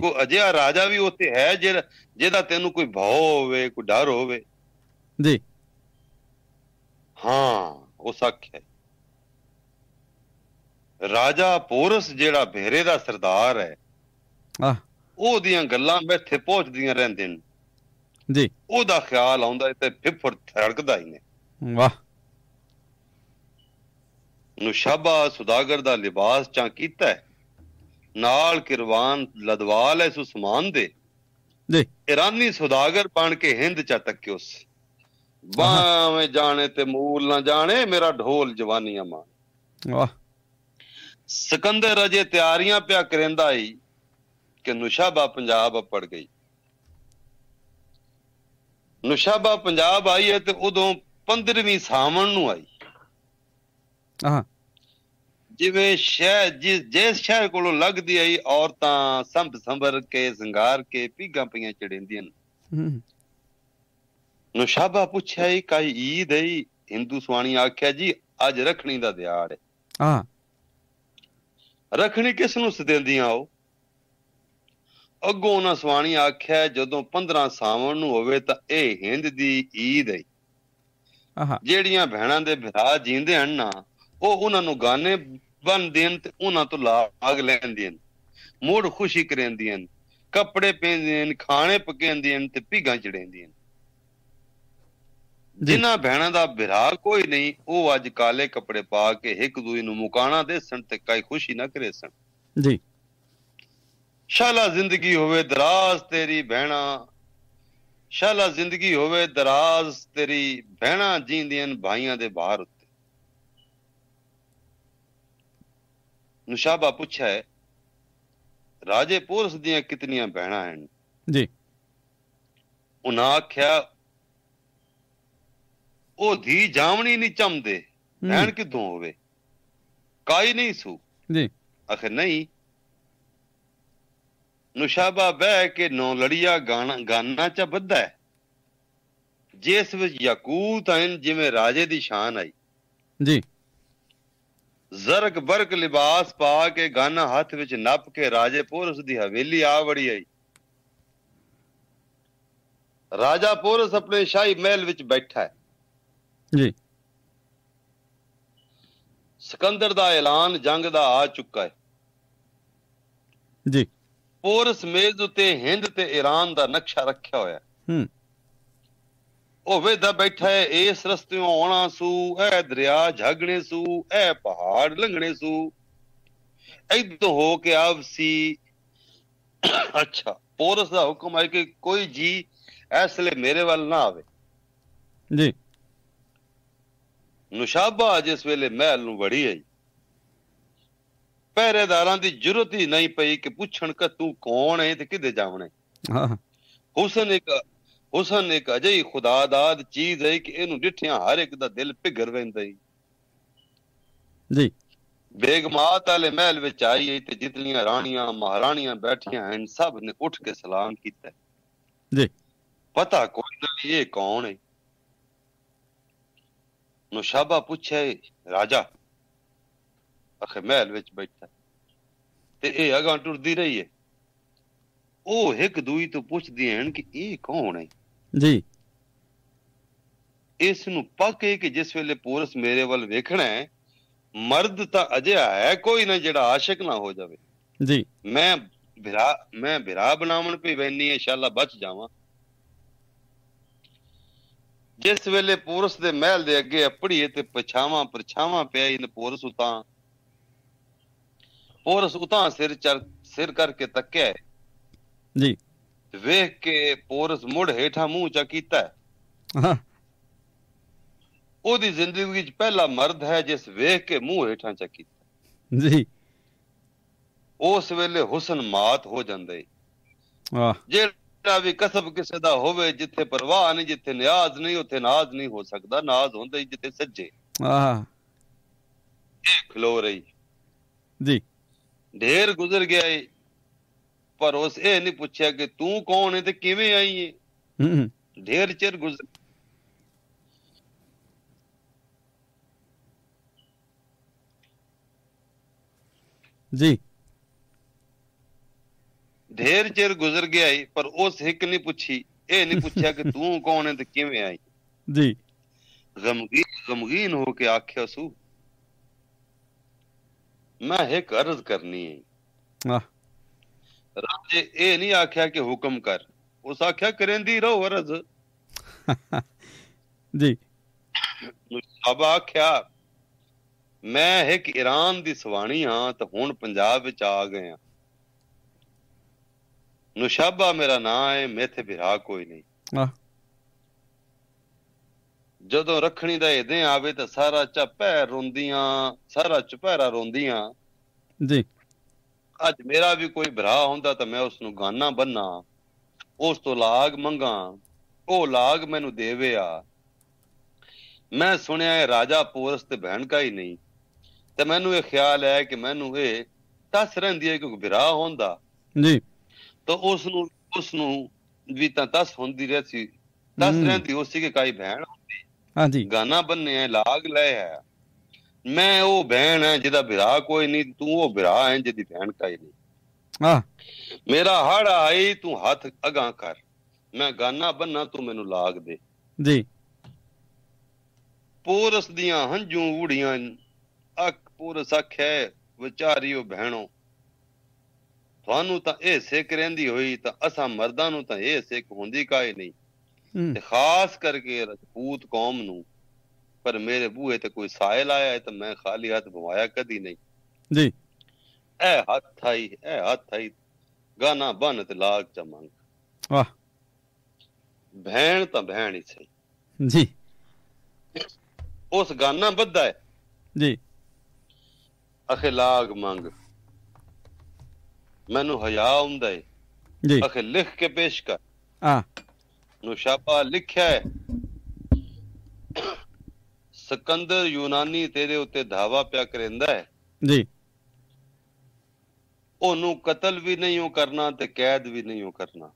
S2: ਕੋ ਅਜਿਹਾ ਰਾਜਾ ਵੀ ਉੱਥੇ ਹੈ ਜਿਹੜਾ ਜਿਹਦਾ ਤੈਨੂੰ ਕੋਈ ਭਉ ਹੋਵੇ ਕੋਈ ਡਰ ਹੋਵੇ।
S1: ਜੀ।
S2: ਹਾਂ ਉਹ ਸੱਚ ਹੈ। ਰਾਜਾ ਪੋਰਸ ਜਿਹੜਾ ਭੇਰੇ ਦਾ ਸਰਦਾਰ ਹੈ
S1: ਆਹ।
S2: ਉਹਦੀਆਂ ਗੱਲਾਂ ਬੈਠੇ ਪਹੁੰਚਦੀਆਂ ਰਹਿੰਦੇ ਨੇ।
S1: ਜੀ।
S2: ਉਹਦਾ ਖਿਆਲ ਆਉਂਦਾ ਤੇ ਫਿਫਰ ਥੜਕਦਾ ਹੀ ਨੇ।
S1: ਵਾਹ।
S2: ਨੁਸ਼ਾਬਾ ਸੁਦਾਗਰ ਦਾ ਲਿਬਾਸ ਚਾਂ ਕੀਤਾ ਨਾਲ ਕਿਰਵਾਨ ਲਦਵਾਲ ਐ ਸੁਸਮਾਨ ਦੇ।
S1: ਜੀ
S2: ਇਰਾਨੀ ਸੁਦਾਗਰ ਬਣ ਕੇ ਹਿੰਦ ਚ ਤੱਕਿਓਸ ਬਾਵੇਂ ਜਾਣੇ ਤੇ ਮੂਲ ਨਾ ਜਾਣੇ ਮੇਰਾ ਢੋਲ ਜਵਾਨੀਆਂ ਮਾਂ।
S1: ਵਾਹ।
S2: ਸਿਕੰਦਰ ਅਜੇ ਤਿਆਰੀਆਂ ਪਿਆ ਕਰੇਂਦਾ ਹੀ ਕਿ ਨੁਸ਼ਾਬਾ ਪੰਜਾਬ ਪੜ ਗਈ। ਨੁਸ਼ਾਬਾ ਪੰਜਾਬ ਆਈ ਹੈ ਤੇ ਉਦੋਂ 15ਵੀਂ ਸਾਵਣ ਨੂੰ ਆਈ।
S1: ਹਾਂ
S2: ਜਿਵੇਂ ਸ਼ਹਿਰ ਜਿਸ ਜਿਸ ਸ਼ਹਿਰ ਕੋਲੋਂ ਲੱਗਦੀ ਆਈ ਔਰਤਾਂ ਸੰਭ ਸੰਭਰ ਕੇ ਸ਼ਿੰਗਾਰ ਕੇ ਪੀਗਾ ਪਈਆਂ ਚੜੇਂਦੀਆਂ
S1: ਹੂੰ।
S2: ਨੁਸ਼ਾਬਾ ਪੁੱਛਿਆ ਕਾਈ ਈਦ ਹੈ ਹਿੰਦੂ ਸਵਾਣੀ ਆਖਿਆ ਜੀ ਅੱਜ ਰਖਣੀ ਦਾ ਦਿਹਾੜ ਹੈ
S1: ਹਾਂ।
S2: ਰਖਣੀ ਕਿਸ ਨੂੰ ਸਦਿੰਦੀਆਂ ਉਹ? ਅੱਗੋਂ ਉਹਨਾਂ ਸਵਾਣੀ ਆਖਿਆ ਜਦੋਂ 15 ਸਾਵਣ ਨੂੰ ਹੋਵੇ ਤਾਂ ਇਹ ਹਿੰਦ ਦੀ ਈਦ ਹੈ
S1: ਆਹਾ।
S2: ਜਿਹੜੀਆਂ ਭੈਣਾਂ ਦੇ ਭਰਾ ਜੀਂਦੇ ਹਨ ਨਾ ਉਹ ਉਹਨਾਂ ਨੂੰ ਗਾਣੇ ਬੰਨਦੇ ਨੇ ਤੇ ਉਹਨਾਂ ਤੋਂ ਲਾਗ ਲੈਂਦੀਆਂ ਮੋੜ ਖੁਸ਼ੀ ਕਰਾਂਦੀਆਂ ਕੱਪੜੇ ਪਹਿਨਦੀਆਂ ਖਾਣੇ ਪਕਾਉਂਦੀਆਂ ਤੇ ਪੀਗਾਂ ਚੜਾਉਂਦੀਆਂ ਨੇ ਜਿਨ੍ਹਾਂ ਭੈਣਾਂ ਦਾ ਭਰਾ ਕੋਈ ਨਹੀਂ ਉਹ ਅੱਜ ਕਾਲੇ ਕੱਪੜੇ ਪਾ ਕੇ ਇੱਕ ਦੂਜੇ ਨੂੰ ਮੁਕਾਣਾ ਦੇ ਸਣ ਤੇ ਕਾਈ ਖੁਸ਼ੀ ਨਾ ਕਰੇ ਸਣ
S1: ਜੀ।
S2: ਸ਼ਾਲਾ ਜ਼ਿੰਦਗੀ ਹੋਵੇ ਦਰਾਜ਼ ਤੇਰੀ ਭੈਣਾ ਸ਼ਾਲਾ ਜ਼ਿੰਦਗੀ ਹੋਵੇ ਦਰਾਜ਼ ਤੇਰੀ ਭੈਣਾ ਜੀਂਦੀਆਂ ਭਾਈਆਂ ਦੇ ਬਾਹਰ ਉੱਤੇ ਨੁਸ਼ਾਬਾ ਪੁੱਛਿਆ ਰਾਜੇ ਪੋਰਸ ਦੀਆਂ ਕਿਤਨੀਆਂ ਭੈਣਾਂ ਹਨ?
S1: ਜੀ।
S2: ਉਹਨਾਂ ਆਖਿਆ ਉਹ ਧੀ ਜਾਵਣੀ ਨਹੀਂ ਚੰਮਦੇ ਭੈਣ ਕਿਦੋਂ ਹੋਵੇ? ਕਾਈ ਨਹੀਂ ਸੂ?
S1: ਜੀ।
S2: ਆਖਰ ਨਹੀਂ। ਨੁਸ਼ਾਬਾ ਬਹਿ ਕੇ ਨੌ ਲੜੀਆ ਗਾਣਾ ਗਾਨਾ ਚ ਬੱਧਾ ਜਿਸ ਵਿੱਚ ਯਾਕੂਤ ਹਨ ਜਿਵੇਂ ਰਾਜੇ ਦੀ ਸ਼ਾਨ ਆਈ।
S1: ਜੀ।
S2: ਜ਼ਰਕ ਬਰਕ ਲਿਬਾਸ ਪਾ ਕੇ ਗਾਨਾ ਹੱਥ ਵਿੱਚ ਨੱਪ ਕੇ ਰਾਜੇ ਪੋਰਸ ਦੀ ਹਵੇਲੀ ਆ ਵੜੀ ਆਈ। ਰਾਜਾ ਪੋਰਸ ਆਪਣੇ ਸ਼ਾਹੀ ਮਹਿਲ ਵਿੱਚ ਬੈਠਾ ਹੈ।
S1: ਜੀ।
S2: ਸਿਕੰਦਰ ਦਾ ਐਲਾਨ ਜੰਗ ਦਾ ਆ ਚੁੱਕਾ ਹੈ।
S1: ਜੀ।
S2: ਪੋਰਸ ਮੇਜ਼ ਉਤੇ ਹਿੰਦ ਤੇ ਈਰਾਨ ਦਾ ਨਕਸ਼ਾ ਰੱਖਿਆ ਹੋਇਆ
S1: ਹੂੰ।
S2: ਉਹ ਵੇਦਾ ਬੈਠਾ ਇਸ ਰਸਤਿਓਂ ਆਉਣਾ ਸੂ ਇਹ ਦਰਿਆ ਝਗਣੇ ਸੂ ਇਹ ਪਹਾੜ ਲੰਘਣੇ ਸੂ। ਇਦੋਂ ਹੋ ਕੇ ਆਵਸੀ ਅੱਛਾ ਪੋਰਸ ਦਾ ਹੁਕਮ ਹੈ ਕਿ ਕੋਈ ਜੀ ਇਸ ਲਈ ਮੇਰੇ ਵੱਲ ਨਾ ਆਵੇ।
S1: ਜੀ।
S2: ਨੁਸ਼ਾਬਾ ਜਿਸ ਵੇਲੇ ਮਹਿਲ ਨੂੰ ਵੜੀ ਆਈ। ਪਹਿਰੇਦਾਰਾਂ ਦੀ ਜ਼ਰੂਰਤ ਹੀ ਨਹੀਂ ਪਈ ਕਿ ਪੁੱਛਣ ਕਿ ਤੂੰ ਕੌਣ ਹੈ ਤੇ ਕਿੱਦੇ ਜਾਵਣਾ?
S1: ਹਾਂ।
S2: ਹੁਸਨ ਇੱਕ ਹੁਸਨ ਇੱਕ ਅਜਿਹੀ ਖੁਦਾਦਾਦ ਚੀਜ਼ ਹੈ ਕਿ ਇਹਨੂੰ ਡਿੱਠਿਆਂ ਹਰ ਇੱਕ ਦਾ ਦਿਲ ਪਿਘਰ ਵੈਂਦਾ ਹੀ
S1: ਜੀ।
S2: ਬੇਗਮਾਤ ਵਾਲੇ ਮਹਿਲ ਵਿੱਚ ਆਈ ਤੇ ਜਿਤਨੀਆਂ ਰਾਣੀਆਂ ਮਹਾਰਾਣੀਆਂ ਬੈਠੀਆਂ ਹਨ ਸਭ ਨੇ ਉੱਠ ਕੇ ਸਲਾਮ ਕੀਤਾ
S1: ਜੀ।
S2: ਪਤਾ ਕੋਈ ਨਹੀਂ ਇਹ ਕੌਣ ਹੈ? ਨੁਸ਼ਾਬਾ ਪੁੱਛਿਆ ਰਾਜਾ? ਅਖੇ ਮਹਿਲ ਵਿੱਚ ਬੈਠਾ ਤੇ ਇਹ ਅਗਾਂ ਟੁਰਦੀ ਰਹੀ ਹੈ। ਉਹ ਇੱਕ ਦੂਈ ਤੋਂ ਪੁੱਛਦੀ ਹਨ ਕਿ ਇਹ ਕੌਣ ਹੈ?
S1: ਜੀ।
S2: ਇਸ ਨੂੰ ਪੱਕੇ ਕਿ ਜਿਸ ਵੇਲੇ ਪੋਰਸ ਮੇਰੇ ਵੱਲ ਵੇਖਣਾ ਹੈ ਮਰਦ ਤਾਂ ਅਜਿਹਾ ਹੈ ਕੋਈ ਨਾ ਜਿਹੜਾ ਆਸ਼ਿਕ ਨਾ ਹੋ ਜਾਵੇ।
S1: ਜੀ।
S2: ਮੈਂ ਬਿਰਾ ਮੈਂ ਬਿਰਾ ਬਣਾਉਣ ਪਈ ਵੈਨੀ ਇਨਸ਼ਾਅੱਲਾ ਬਚ ਜਾਵਾਂ। ਜਿਸ ਵੇਲੇ ਪੋਰਸ ਦੇ ਮਹਿਲ ਦੇ ਅੱਗੇ ਅਪੜੀਏ ਤੇ ਪਛਾਵਾਂ ਪਰਛਾਵਾਂ ਪਿਆ ਇਹਨ ਪੋਰਸ ਉਤਾਂ ਪੋਰਸ ਉਤਾਂ ਸਿਰ ਚਰ ਸਿਰ ਕਰਕੇ ਤੱਕਿਆ
S1: ਜੀ।
S2: ਵੇਖ ਕੇ ਪੋਰਸ ਮੁੜ ਹੇਠਾਂ ਮੂੰਹ ਚਾ ਕੀਤਾ ਉਹਦੀ ਜ਼ਿੰਦਗੀ ਵਿੱਚ ਪਹਿਲਾ ਮਰਦ ਹੈ ਜਿਸ ਵੇਖ ਕੇ ਮੂੰਹ ਹੇਠਾਂ ਚਾ ਕੀਤਾ।
S1: ਜੀ।
S2: ਉਸ ਵੇਲੇ ਹੁਸਨ ਮਾਤ ਹੋ ਜਾਂਦਾ।
S1: ਵਾਹ।
S2: ਜਿਹੜਾ ਵੀ ਕਸਬ ਕਿਸੇ ਦਾ ਹੋਵੇ ਜਿੱਥੇ ਪਰਵਾਹ ਨਹੀਂ ਜਿੱਥੇ ਨਿਆਜ਼ ਨਹੀਂ ਉੱਥੇ ਨਾਜ਼ ਨਹੀਂ ਹੋ ਸਕਦਾ। ਨਾਜ਼ ਹੁੰਦਾ ਹੀ ਜਿੱਥੇ ਸੱਜੇ।
S1: ਆਹ।
S2: ਖਲੋ ਰਹੀ।
S1: ਜੀ।
S2: ਢੇਰ ਗੁਜ਼ਰ ਗਿਆ ਏ। ਪਰ ਉਸ ਇਹ ਨਹੀਂ ਪੁੱਛਿਆ ਕਿ ਤੂੰ ਕੌਣ ਹੈ ਤੇ ਕਿਵੇਂ ਆਈ
S1: ਹੂੰ? ਹੂੰ,
S2: ਢੇਰ ਚਿਰ ਗੁਜ਼ਰ
S1: ਜੀ।
S2: ਢੇਰ ਚਿਰ ਗੁਜ਼ਰ ਗਿਆ ਏ ਪਰ ਉਸ ਹਿੱਕ ਨਹੀਂ ਪੁੱਛੀ। ਇਹ ਨਹੀਂ ਪੁੱਛਿਆ ਕਿ ਤੂੰ ਕੌਣ ਹੈ ਤੇ ਕਿਵੇਂ ਆਈ।
S1: ਜੀ।
S2: ਗਮਗੀਨ ਗਮਗੀਨ ਹੋ ਕੇ ਆਖਿਆ ਸੂ ਮੈਂ ਇੱਕ ਅਰਜ਼ ਕਰਨੀ ਹੈ।
S1: ਆਹ।
S2: ਰਾਜੇ ਇਹ ਨਹੀਂ ਆਖਿਆ ਕਿ ਹੁਕਮ ਕਰ। ਉਸ ਆਖਿਆ ਕਰੇਂਦੀ ਰਹੋ ਅਰਜ਼।
S1: ਜੀ।
S2: ਅਬ ਆਖਿਆ ਮੈਂ ਇੱਕ ਈਰਾਨ ਦੀ ਸਵਾਣੀ ਹਾਂ ਤੇ ਹੁਣ ਪੰਜਾਬ ਵਿੱਚ ਆ ਗਏ ਆ ਨੁਸ਼ਾਬਾ ਮੇਰਾ ਨਾਂ ਹੈ ਮੇਥੇ ਵਿਰਾ ਕੋਈ ਨਹੀਂ। ਜਦੋਂ ਰੱਖਣੀ ਦਾ ਇਹਦੇ ਆਵੇ ਤਾਂ ਸਾਰਾ ਚਪੈ ਰੋਂਦੀਆਂ ਸਾਰਾ ਚੁਪਹਿਰਾ ਰੋਂਦੀਆਂ।
S1: ਜੀ।
S2: ਅੱਜ ਮੇਰਾ ਵੀ ਕੋਈ ਭਰਾ ਹੁੰਦਾ ਤਾਂ ਮੈਂ ਉਸ ਨੂੰ ਗਾਨਾ ਬੰਨਾ ਉਸ ਤੋਂ ਲਾਗ ਮੰਗਾ ਉਹ ਲਾਗ ਮੈਨੂੰ ਦੇਵੇ ਆ। ਮੈਂ ਸੁਣਿਆ ਹੈ ਰਾਜਾ ਪੋਰਸ ਤੇ ਭੈਣ ਕਾ ਹੀ ਨਹੀਂ। ਤੇ ਮੈਨੂੰ ਇਹ ਖਿਆਲ ਹੈ ਕਿ ਮੈਨੂੰ ਇਹ ਤਸ ਰਹਿੰਦੀ ਹੈ ਕਿ ਕੋਈ ਭਰਾ ਹੁੰਦਾ।
S1: ਜੀ।
S2: ਤਾਂ ਉਸ ਨੂੰ ਉਸ ਨੂੰ ਵੀ ਤਾਂ ਤਸ ਹੁੰਦੀ ਰਹੀ ਸੀ। ਤਸ। ਰਹਿੰਦੀ ਉਸੇ ਕੇ ਕਾਈ ਭੈਣ
S1: ਹਾਂ ਜੀ
S2: ਗਾਨਾ ਬੰਨੇ ਲਾਗ ਲੈ ਹੈ। ਮੈਂ ਉਹ ਭੈਣ ਹੈ ਜਿਹਦਾ ਭਰਾ ਕੋਈ ਨਹੀਂ ਤੂੰ ਉਹ ਭਰਾ ਹੈ ਜਿਹਦੀ ਭੈਣ ਕਾਈ ਨਹੀਂ।
S1: ਆਹ।
S2: ਮੇਰਾ ਹੜ ਆਈ ਤੂੰ ਹੱਥ ਅਗਾਂ ਕਰ। ਮੈਂ ਗਾਨਾ ਬੰਨਾ ਤੂੰ ਮੈਨੂੰ ਲਾਗ ਦੇ।
S1: ਜੀ।
S2: ਪੋਰਸ ਦੀਆਂ ਹੰਝੂ ਊੜੀਆਂ ਅੱਖ ਪੋਰਸ ਆਖੇ ਵਿਚਾਰੀਓ ਭੈਣੋ ਤੁਹਾਨੂੰ ਤਾਂ ਇਹ ਸਿੱਖ ਰਹਿੰਦੀ ਹੋਈ ਤਾਂ ਅਸਾਂ ਮਰਦਾਂ ਨੂੰ ਤਾਂ ਇਹ ਸਿੱਖ ਹੁੰਦੀ ਕਾਏ ਨਹੀਂ।
S1: ਹੂੰ,
S2: ਤੇ ਖਾਸ ਕਰਕੇ ਰਜਪੂਤ ਕੌਮ ਨੂੰ ਪਰ ਮੇਰੇ ਬੂਹੇ ਤੇ ਕੋਈ ਸਾਇਲ ਆਇਆ ਤਾਂ ਮੈਂ ਖਾਲੀ ਹੱਥ ਭਵਾਇਆ ਕਦੀ ਨਹੀਂ।
S1: ਜੀ।
S2: ਇਹ ਹੱਥ ਆਈ ਇਹ ਹੱਥ ਆਈ ਗਾਨਾ ਬੰਨ ਤੇ ਲਾਗ ਚ ਮੰਗ।
S1: ਵਾਹ।
S2: ਭੈਣ ਤਾਂ ਭੈਣ ਹੀ ਸਹੀ।
S1: ਜੀ।
S2: ਉਸ ਗਾਨਾ ਬੱਧਾ ਹੈ।
S1: ਜੀ।
S2: ਅਖੇ ਲਾਗ ਮੰਗ। ਮੈਨੂੰ ਹਿਆ ਹੁੰਦਾ ਹੈ।
S1: ਜੀ।
S2: ਅਖੇ ਲਿਖ ਕੇ ਪੇਸ਼ ਕਰ।
S1: ਆ
S2: ਨੁਸ਼ਾਬਾ ਲਿਖਿਆ ਹੈ। ਸਿਕੰਦਰ ਯੂਨਾਨੀ ਤੇਰੇ ਉੱਤੇ ਧਾਵਾ ਪਿਆ ਕਰਿੰਦਾ ਹੈ।
S1: ਜੀ।
S2: ਉਹਨੂੰ ਕਤਲ ਵੀ ਨਹੀਂ ਉਹ ਕਰਨਾ ਤੇ ਕੈਦ ਵੀ ਨਹੀਂ ਉਹ ਕਰਨਾ।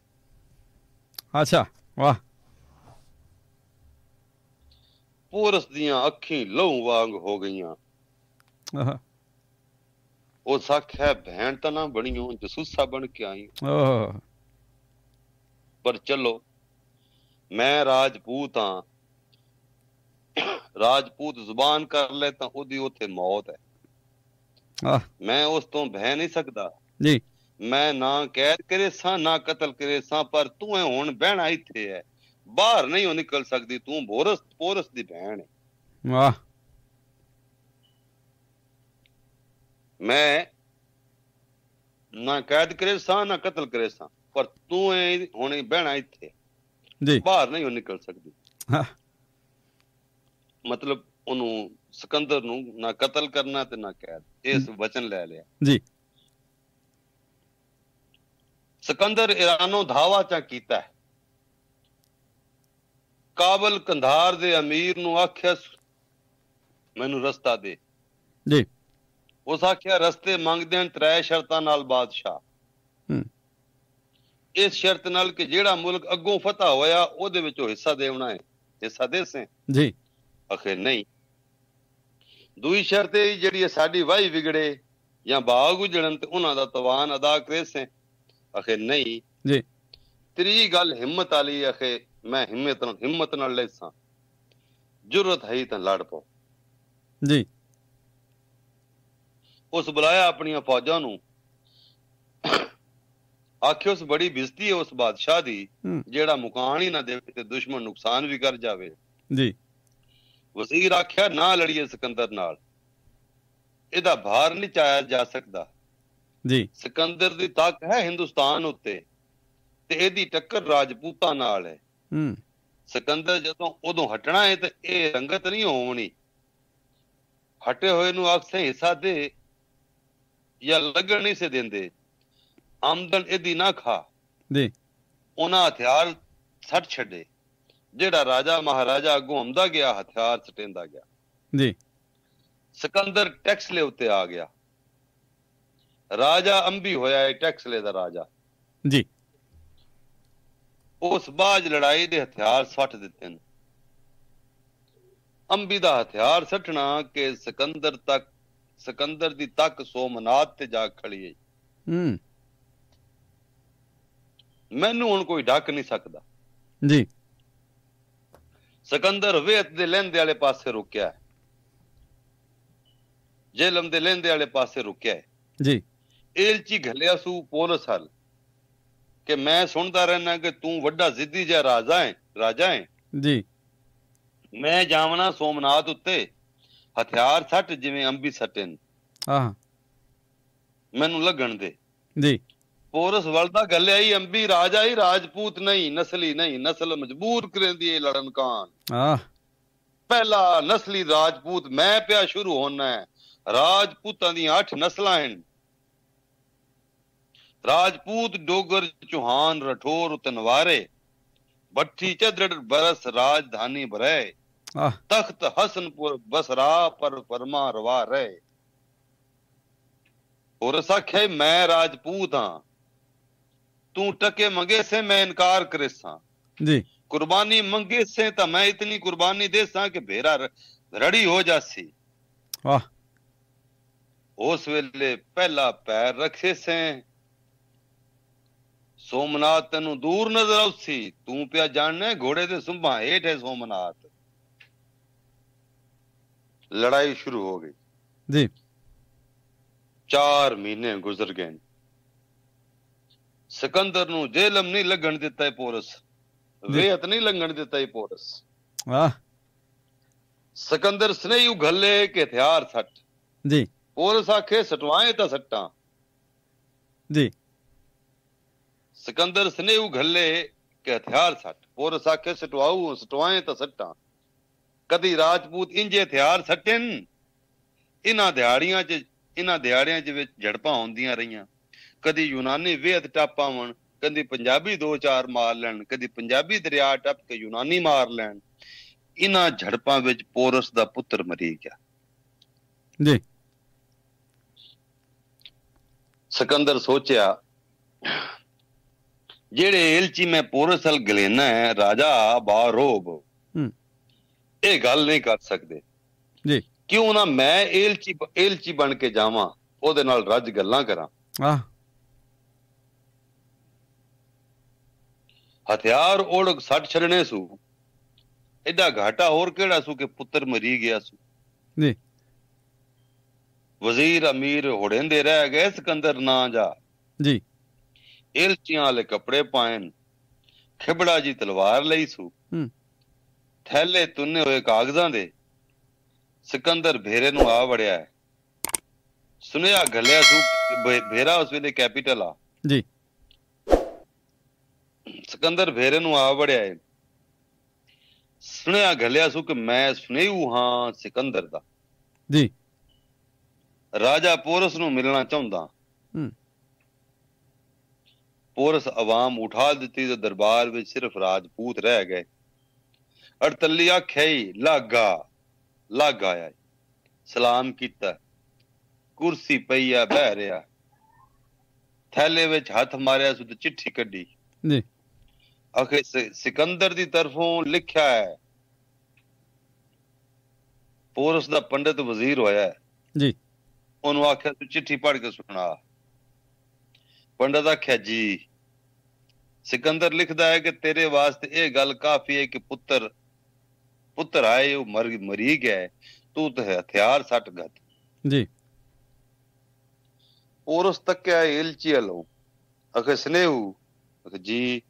S1: ਅੱਛਾ ਵਾਹ।
S2: ਪੂਰਸ ਦੀਆਂ ਅੱਖੀਂ ਲਹੂ ਵਾਂਗ ਹੋ ਗਈਆਂ।
S1: ਆਹ।
S2: ਉਹ ਸੱਖ ਹੈ ਭੈਣ ਤਾਂ ਨਾ ਬਣੀਓ ਜਸੂਸਾ ਬਣ ਕੇ ਆਈ
S1: ਓਹ
S2: ਪਰ ਚਲੋ ਮੈਂ ਰਾਜਪੂਤ ਹਾਂ ਰਾਜਪੂਤ ਜ਼ੁਬਾਨ ਕਰ ਲੈ ਤਾਂ ਉਹਦੀ ਉੱਥੇ ਮੌਤ ਹੈ। ਮੈਂ ਉਸ ਤੋਂ ਭੈ ਨਹੀਂ ਸਕਦਾ।
S1: ਜੀ।
S2: ਮੈਂ ਨਾ ਕੈਦ ਕਰੇ ਸਾਂ ਨਾ ਕਤਲ ਕਰੇ ਸਾਂ ਪਰ ਤੂੰ ਐ ਹੁਣ ਬਹਿਣਾ ਇੱਥੇ ਹੈ। ਬਾਹਰ ਨਹੀਂ ਉਹ ਨਿਕਲ ਸਕਦੀ ਤੂੰ ਬੋਰਸ ਪੋਰਸ ਦੀ ਭੈਣ ਹੈ।
S1: ਵਾਹ।
S2: ਮੈਂ ਨਾ ਕੈਦ ਕਰੇ ਸਾਂ ਨਾ ਕਤਲ ਕਰੇ ਸਾਂ ਪਰ ਤੂੰ ਐ ਹੁਣ ਬਹਿਣਾ ਇੱਥੇ।
S1: ਜੀ।
S2: ਬਾਹਰ ਨਹੀਂ ਉਹ ਨਿਕਲ ਸਕਦੀ।
S1: ਹਾਂ
S2: ਮਤਲਬ ਉਹਨੂੰ ਸਿਕੰਦਰ ਨੂੰ ਨਾ ਕਤਲ ਕਰਨਾ ਤੇ ਨਾ ਕੈਦ ਇਸ ਵਚਨ ਲੈ ਲਿਆ।
S1: ਜੀ।
S2: ਸਿਕੰਦਰ ਇਰਾਨੋਂ ਧਾਵਾ ਚਾ ਕੀਤਾ ਹੈ। ਕਾਬਲ ਕੰਧਾਰ ਦੇ ਅਮੀਰ ਨੂੰ ਆਖਿਆ ਮੈਨੂੰ ਰਸਤਾ ਦੇ।
S1: ਜੀ।
S2: ਉਸ ਆਖਿਆ ਰਸਤੇ ਮੰਗਦੇ ਹਨ ਤਰੇ ਸ਼ਰਤਾਂ ਨਾਲ ਬਾਦਸ਼ਾਹ।
S1: ਹੂੰ।
S2: ਇਸ ਸ਼ਰਤ ਨਾਲ ਕਿ ਜਿਹੜਾ ਮੁਲਕ ਅੱਗੋਂ ਫਤਹ ਹੋਇਆ ਉਹਦੇ ਵਿੱਚੋਂ ਹਿੱਸਾ ਦੇਵਣਾ ਹੈ। ਹਿੱਸਾ ਦੇ ਸੇ।
S1: ਜੀ।
S2: ਅਖੇ ਨਹੀਂ। ਦੂਈ ਸ਼ਰਤ ਇਹ ਜਿਹੜੀ ਸਾਡੀ ਵਾਹੀ ਵਿਗੜੇ ਜਾਂ ਬਾਗ ਉਜੜਨ ਤੇ ਉਹਨਾਂ ਦਾ ਤਵਾਨ ਅਦਾ ਕਰੇ ਸੇ। ਅਖੇ ਨਹੀਂ।
S1: ਜੀ।
S2: ਤਰੀ ਗੱਲ ਹਿੰਮਤ ਵਾਲੀ ਅਖੇ ਮੈਂ ਹਿੰਮਤ ਨਾਲ ਹਿੰਮਤ ਨਾਲ ਲੈਸਾਂ ਜੁਰਤ ਹੈ ਤਾਂ ਲੜ ਪਓ।
S1: ਜੀ।
S2: ਉਸ ਬੁਲਾਇਆ ਆਪਣੀਆਂ ਫੌਜਾਂ ਨੂੰ। ਆਖਿਓ ਉਸ ਬੜੀ ਬਿਜ਼ਤੀ ਹੈ ਉਸ ਬਾਦਸ਼ਾਹ ਦੀ ਜਿਹੜਾ ਮੁਕਾਨ ਹੀ ਨਾ ਦੇਵੇ ਤੇ ਦੁਸ਼ਮਣ ਨੁਕਸਾਨ ਵੀ ਕਰ ਜਾਵੇ।
S1: ਜੀ।
S2: ਵਜ਼ੀਰ ਆਖਿਆ ਨਾ ਲੜੀਏ ਸਿਕੰਦਰ ਨਾਲ। ਇਹਦਾ ਭਾਰ ਨਹੀਂ ਚਾਇਆ ਜਾ ਸਕਦਾ।
S1: ਜੀ।
S2: ਸਿਕੰਦਰ ਦੀ ਤਾਕ ਹੈ ਹਿੰਦੁਸਤਾਨ ਉੱਤੇ ਤੇ ਇਹਦੀ ਟੱਕਰ ਰਾਜਪੂਤਾਂ ਨਾਲ ਹੈ।
S1: ਹੂੰ।
S2: ਸਿਕੰਦਰ ਜਦੋਂ ਉਦੋਂ ਹਟਣਾ ਹੈ ਤੇ ਇਹ ਰੰਗਤ ਨਹੀਂ ਹੋਣੀ। ਹਟੇ ਹੋਏ ਨੂੰ ਅਕਸੇ ਹਿੱਸਾ ਦੇ ਜਾਂ ਲੱਗਣ ਨਹੀਂ ਸੇ ਦਿੰਦੇ। ਆਮਦਨ ਇਹਦੀ ਨਾ ਖਾ।
S1: ਜੀ।
S2: ਉਹਨਾਂ ਹਥਿਆਰ ਛੱਡ ਛੱਡੇ। ਜਿਹੜਾ ਰਾਜਾ ਮਹਾਰਾਜਾ ਅੱਗੋਂ ਆਉਂਦਾ ਗਿਆ ਹਥਿਆਰ ਛਟੇਂਦਾ ਗਿਆ।
S1: ਜੀ।
S2: ਸਿਕੰਦਰ ਟੈਕਸ ਲੈ ਉੱਤੇ ਆ ਗਿਆ। ਰਾਜਾ ਅੰਬੀ ਹੋਇਆ ਹੈ ਟੈਕਸ ਲੈ ਦਾ ਰਾਜਾ।
S1: ਜੀ।
S2: ਉਸ ਬਾਜ ਲੜਾਈ ਦੇ ਹਥਿਆਰ ਸੱਟ ਦਿੱਤੇ ਨੇ। ਅੰਬੀ ਦਾ ਹਥਿਆਰ ਸੱਟਣਾ ਕਿ ਸਿਕੰਦਰ ਤੱਕ ਸਿਕੰਦਰ ਦੀ ਤੱਕ ਸੋਮਨਾਥ ਤੇ ਜਾ ਖੜੀ ਹੈ।
S1: ਹੂੰ।
S2: ਮੈਨੂੰ ਹੁਣ ਕੋਈ ਡੱਕ ਨਹੀਂ ਸਕਦਾ।
S1: ਜੀ।
S2: ਸਿਕੰਦਰ ਵੇਤ ਦੇ ਲੈਂਦੇ ਵਾਲੇ ਪਾਸੇ ਰੁਕਿਆ ਹੈ। ਜੇਲਮ ਦੇ ਲੈਂਦੇ ਵਾਲੇ ਪਾਸੇ ਰੁਕਿਆ ਹੈ।
S1: ਜੀ।
S2: ਏਲਚੀ ਘਲਿਆ ਸੂ ਪੋਲਸ ਹਲ। ਕਿ ਮੈਂ ਸੁਣਦਾ ਰਹਿਣਾ ਕਿ ਤੂੰ ਵੱਡਾ ਜ਼ਿੱਦੀ ਜਿਹਾ ਰਾਜਾ ਹੈ ਰਾਜਾ ਹੈ।
S1: ਜੀ।
S2: ਮੈਂ ਜਾਵਣਾ ਸੋਮਨਾਥ ਉੱਤੇ। ਹਥਿਆਰ ਸੱਟ ਜਿਵੇਂ ਅੰਬੀ ਸੱਟੇ ਨੇ।
S1: ਆਹ।
S2: ਮੈਨੂੰ ਲੱਗਣ ਦੇ।
S1: ਜੀ।
S2: ਪੋਰਸ ਵਲਦਾ ਗੱਲਿਆ ਹੀ ਅੰਬੀ ਰਾਜਾ ਹੀ ਰਾਜਪੂਤ ਨਹੀਂ ਨਸਲੀ ਨਹੀਂ ਨਸਲ ਮਜਬੂਰ ਕਰੇਂਦੀ ਏ ਲੜਨ ਕਾਨ
S1: ਆਹ।
S2: ਪਹਿਲਾ ਨਸਲੀ ਰਾਜਪੂਤ ਮੈਂ ਪਿਆ ਸ਼ੁਰੂ ਹੋਣਾ ਹੈ। ਰਾਜਪੂਤਾਂ ਦੀਆਂ 8 ਨਸਲਾਂ ਹਨ। ਰਾਜਪੂਤ ਡੋਗਰ ਚੌਹਾਨ ਰਠੌਰ ਤਨਵਾਰੇ। ਬੱਠੀ ਚਦੜ ਬਰਸ ਰਾਜਧਾਨੀ ਬਰੇ। ਤਖਤ ਹਸਨਪੁਰ ਬਸਰਾ ਪਰ ਫਰਮਾ ਰਵਾ ਰਹੇ ਹੋਰ ਸਖੇ ਮੈਂ ਰਾਜਪੂਤ ਹਾਂ। ਤੂੰ ਟਕੇ ਮੰਗੇ ਸੇ ਮੈਂ ਇਨਕਾਰ ਕਰੇ ਸਾਂ
S1: ਜੀ
S2: ਕੁਰਬਾਨੀ ਮੰਗੇ ਸੇ ਤਾਂ ਮੈਂ ਇਤਨੀ ਕੁਰਬਾਨੀ ਦੇ ਸਾਂ ਕਿ ਭੇਰਾ ਰ- ਰੜੀ ਹੋ ਜਾਸੀ
S1: ਵਾਹ
S2: ਉਸ ਵੇਲੇ ਪਹਿਲਾ ਪੈਰ ਰੱਖੇ ਸੇ ਸੋਮਨਾਥ ਤੈਨੂੰ ਦੂਰ ਨਜ਼ਰ ਆਉਸੀ ਤੂੰ ਪਿਆ ਜਾਣਨਾ ਘੋੜੇ ਦੇ ਸੁੰਭਾਂ ਹੇਠ ਹੈ ਸੋਮਨਾਥ ਲੜਾਈ ਸ਼ੁਰੂ ਹੋ ਗਈ
S1: ਜੀ
S2: 4 ਮਹੀਨੇ ਗੁਜ਼ਰ ਗਏ। ਸਿਕੰਦਰ ਨੂੰ ਜੇਲਮ ਨਹੀਂ ਲੱਗਣ ਦਿੱਤਾ ਇਹ ਪੋਰਸ।
S1: ਜੀ।
S2: ਵੇਹਤ ਨਹੀਂ ਲੰਘਣ ਦਿੱਤਾ ਇਹ ਪੋਰਸ।
S1: ਆਹ
S2: ਸਿਕੰਦਰ ਸਨੇਹੀ ਉਗੱਲੇ ਕੇ ਹਥਿਆਰ ਸੱਟ।
S1: ਜੀ।
S2: ਪੋਰਸ ਆਖੇ ਸਟਵਾਏ ਤਾਂ ਸੱਟਾਂ।
S1: ਜੀ।
S2: ਸਿਕੰਦਰ ਸਨੇਹੀ ਉਗੱਲੇ ਕੇ ਹਥਿਆਰ ਸੱਟ। ਪੋਰਸ ਆਖੇ ਸਟਵਾਉ ਸਟਵਾਏ ਤਾਂ ਸੱਟਾਂ। ਕਦੀ ਰਾਜਪੂਤ ਇੰਜੇ ਹਥਿਆਰ ਸੱਟਨ? ਇਹਨਾਂ ਦਿਹਾੜੀਆਂ 'ਚ ਇਹਨਾਂ ਦਿਹਾੜਿਆਂ 'ਚ ਵਿੱਚ ਝੜਪਾਂ ਹੁੰਦੀਆਂ ਰਹੀਆਂ। ਕਦੀ ਯੂਨਾਨੀ ਵੇਦ ਟਾਪਾਵਣ ਕਦੀ ਪੰਜਾਬੀ ਦੋ ਚਾਰ ਮਾਰ ਲੈਣ ਕਦੀ ਪੰਜਾਬੀ ਦਰਿਆ ਟੱਪ ਕੇ ਯੂਨਾਨੀ ਮਾਰ ਲੈਣ। ਇਹਨਾਂ ਝੜਪਾਂ ਵਿੱਚ ਪੋਰਸ ਦਾ ਪੁੱਤਰ ਮਰੀ ਗਿਆ।
S1: ਜੀ।
S2: ਸਿਕੰਦਰ ਸੋਚਿਆ ਜਿਹੜੇ ਇਲਚੀ ਮੈਂ ਪੋਰਸਲ ਗਲੇਨਾ ਹੈ ਰਾਜਾ ਬਾਰੋਬ ਇਹ ਗੱਲ ਨਹੀਂ ਕਰ ਸਕਦੇ।
S1: ਜੀ।
S2: ਕਿਉਂ ਨਾ ਮੈਂ ਇਲਚੀ ਇਲਚੀ ਬਣ ਕੇ ਜਾਵਾਂ ਉਹਦੇ ਨਾਲ ਰੱਜ ਗੱਲਾਂ ਕਰਾਂ।
S1: ਆਹ।
S2: ਹਥਿਆਰ ਓੜਕ ਸੱਟ ਛੜਨੇ ਸੂ। ਐਡਾ ਘਾਟਾ ਹੋਰ ਕਿਹੜਾ ਸੂ ਕਿ ਪੁੱਤਰ ਮਰੀ ਗਿਆ ਸੂ?
S1: ਜੀ।
S2: ਵਜ਼ੀਰ ਅਮੀਰ ਹੋੜੇਂਦੇ ਰਹਿ ਗਏ ਸਿਕੰਦਰ ਨਾ ਜਾ।
S1: ਜੀ।
S2: ਇਲਚੀਆਂ ਵਾਲੇ ਕੱਪੜੇ ਪਾਇਨ ਖਿਬੜਾ ਜੀ ਤਲਵਾਰ ਲਈ ਸੂ।
S1: ਹੂੰ।
S2: ਥੈਲੇ ਤੁੰਨੇ ਹੋਏ ਕਾਗਜ਼ਾਂ ਦੇ ਸਿਕੰਦਰ ਭੇਰੇ ਨੂੰ ਆ ਵੜਿਆ। ਸੁਨੇਹਾ ਘੱਲਿਆ ਸੂ ਭੇਰਾ ਉਸ ਵੇਲੇ ਕੈਪੀਟਲ ਆ।
S1: ਜੀ।
S2: ਸਿਕੰਦਰ ਭੇਰੇ ਨੂੰ ਆ ਵੜਿਆ ਹੈ ਸੁਨੇਹਾ ਘੱਲਿਆ ਸੂ ਕਿ ਮੈਂ ਸੁਨੇਹੂ ਹਾਂ ਸਿਕੰਦਰ ਦਾ।
S1: ਜੀ।
S2: ਰਾਜਾ ਪੋਰਸ ਨੂੰ ਮਿਲਣਾ ਚਾਹੁੰਦਾ।
S1: ਹੂੰ।
S2: ਪੋਰਸ ਆਵਾਮ ਉਠਾ ਦਿੱਤੀ ਤੇ ਦਰਬਾਰ ਵਿੱਚ ਸਿਰਫ ਰਾਜਪੂਤ ਰਹਿ ਗਏ। ਅੜਤੱਲੀ ਆਖਿਆ ਲਾਗਾ ਲੱਗ ਆਇਆ ਸਲਾਮ ਕੀਤਾ। ਕੁਰਸੀ ਪਈ ਆ ਬਹਿ ਰਿਹਾ। ਥੈਲੇ ਵਿੱਚ ਹੱਥ ਮਾਰਿਆ ਸੁ ਤੇ ਚਿੱਠੀ ਕੱਢੀ।
S1: ਜੀ।
S2: ਸਿ- ਸਿਕੰਦਰ ਦੀ ਤਰਫੋਂ ਲਿਖਿਆ ਹੈ। ਪੋਰਸ ਦਾ ਪੰਡਿਤ ਵਜ਼ੀਰ ਹੋਇਆ।
S1: ਜੀ।
S2: ਉਹਨੂੰ ਆਖਿਆ ਤੂੰ ਚਿੱਠੀ ਪੜ੍ਹ ਕੇ ਸੁਣਾ। ਪੰਡਤ ਆਖਿਆ ਜੀ। ਸਿਕੰਦਰ ਲਿਖਦਾ ਹੈ ਕਿ ਤੇਰੇ ਵਾਸਤੇ ਇਹ ਗੱਲ ਕਾਫੀ ਹੈ ਕਿ ਪੁੱਤਰ ਪੁੱਤਰ ਆਏ ਉਹ ਮਰ ਮਰੀ ਗਿਆ। ਤੂੰ ਤੇ ਹਥਿਆਰ ਸੱਟ ਗਤ
S1: ਜੀ।
S2: ਪੋਰਸ ਤੱਕਿਆ ਇਲਚੀ ਲੋ ਅਖੇ ਸਨੇਹੂ। ਅਖੇ ਜੀ।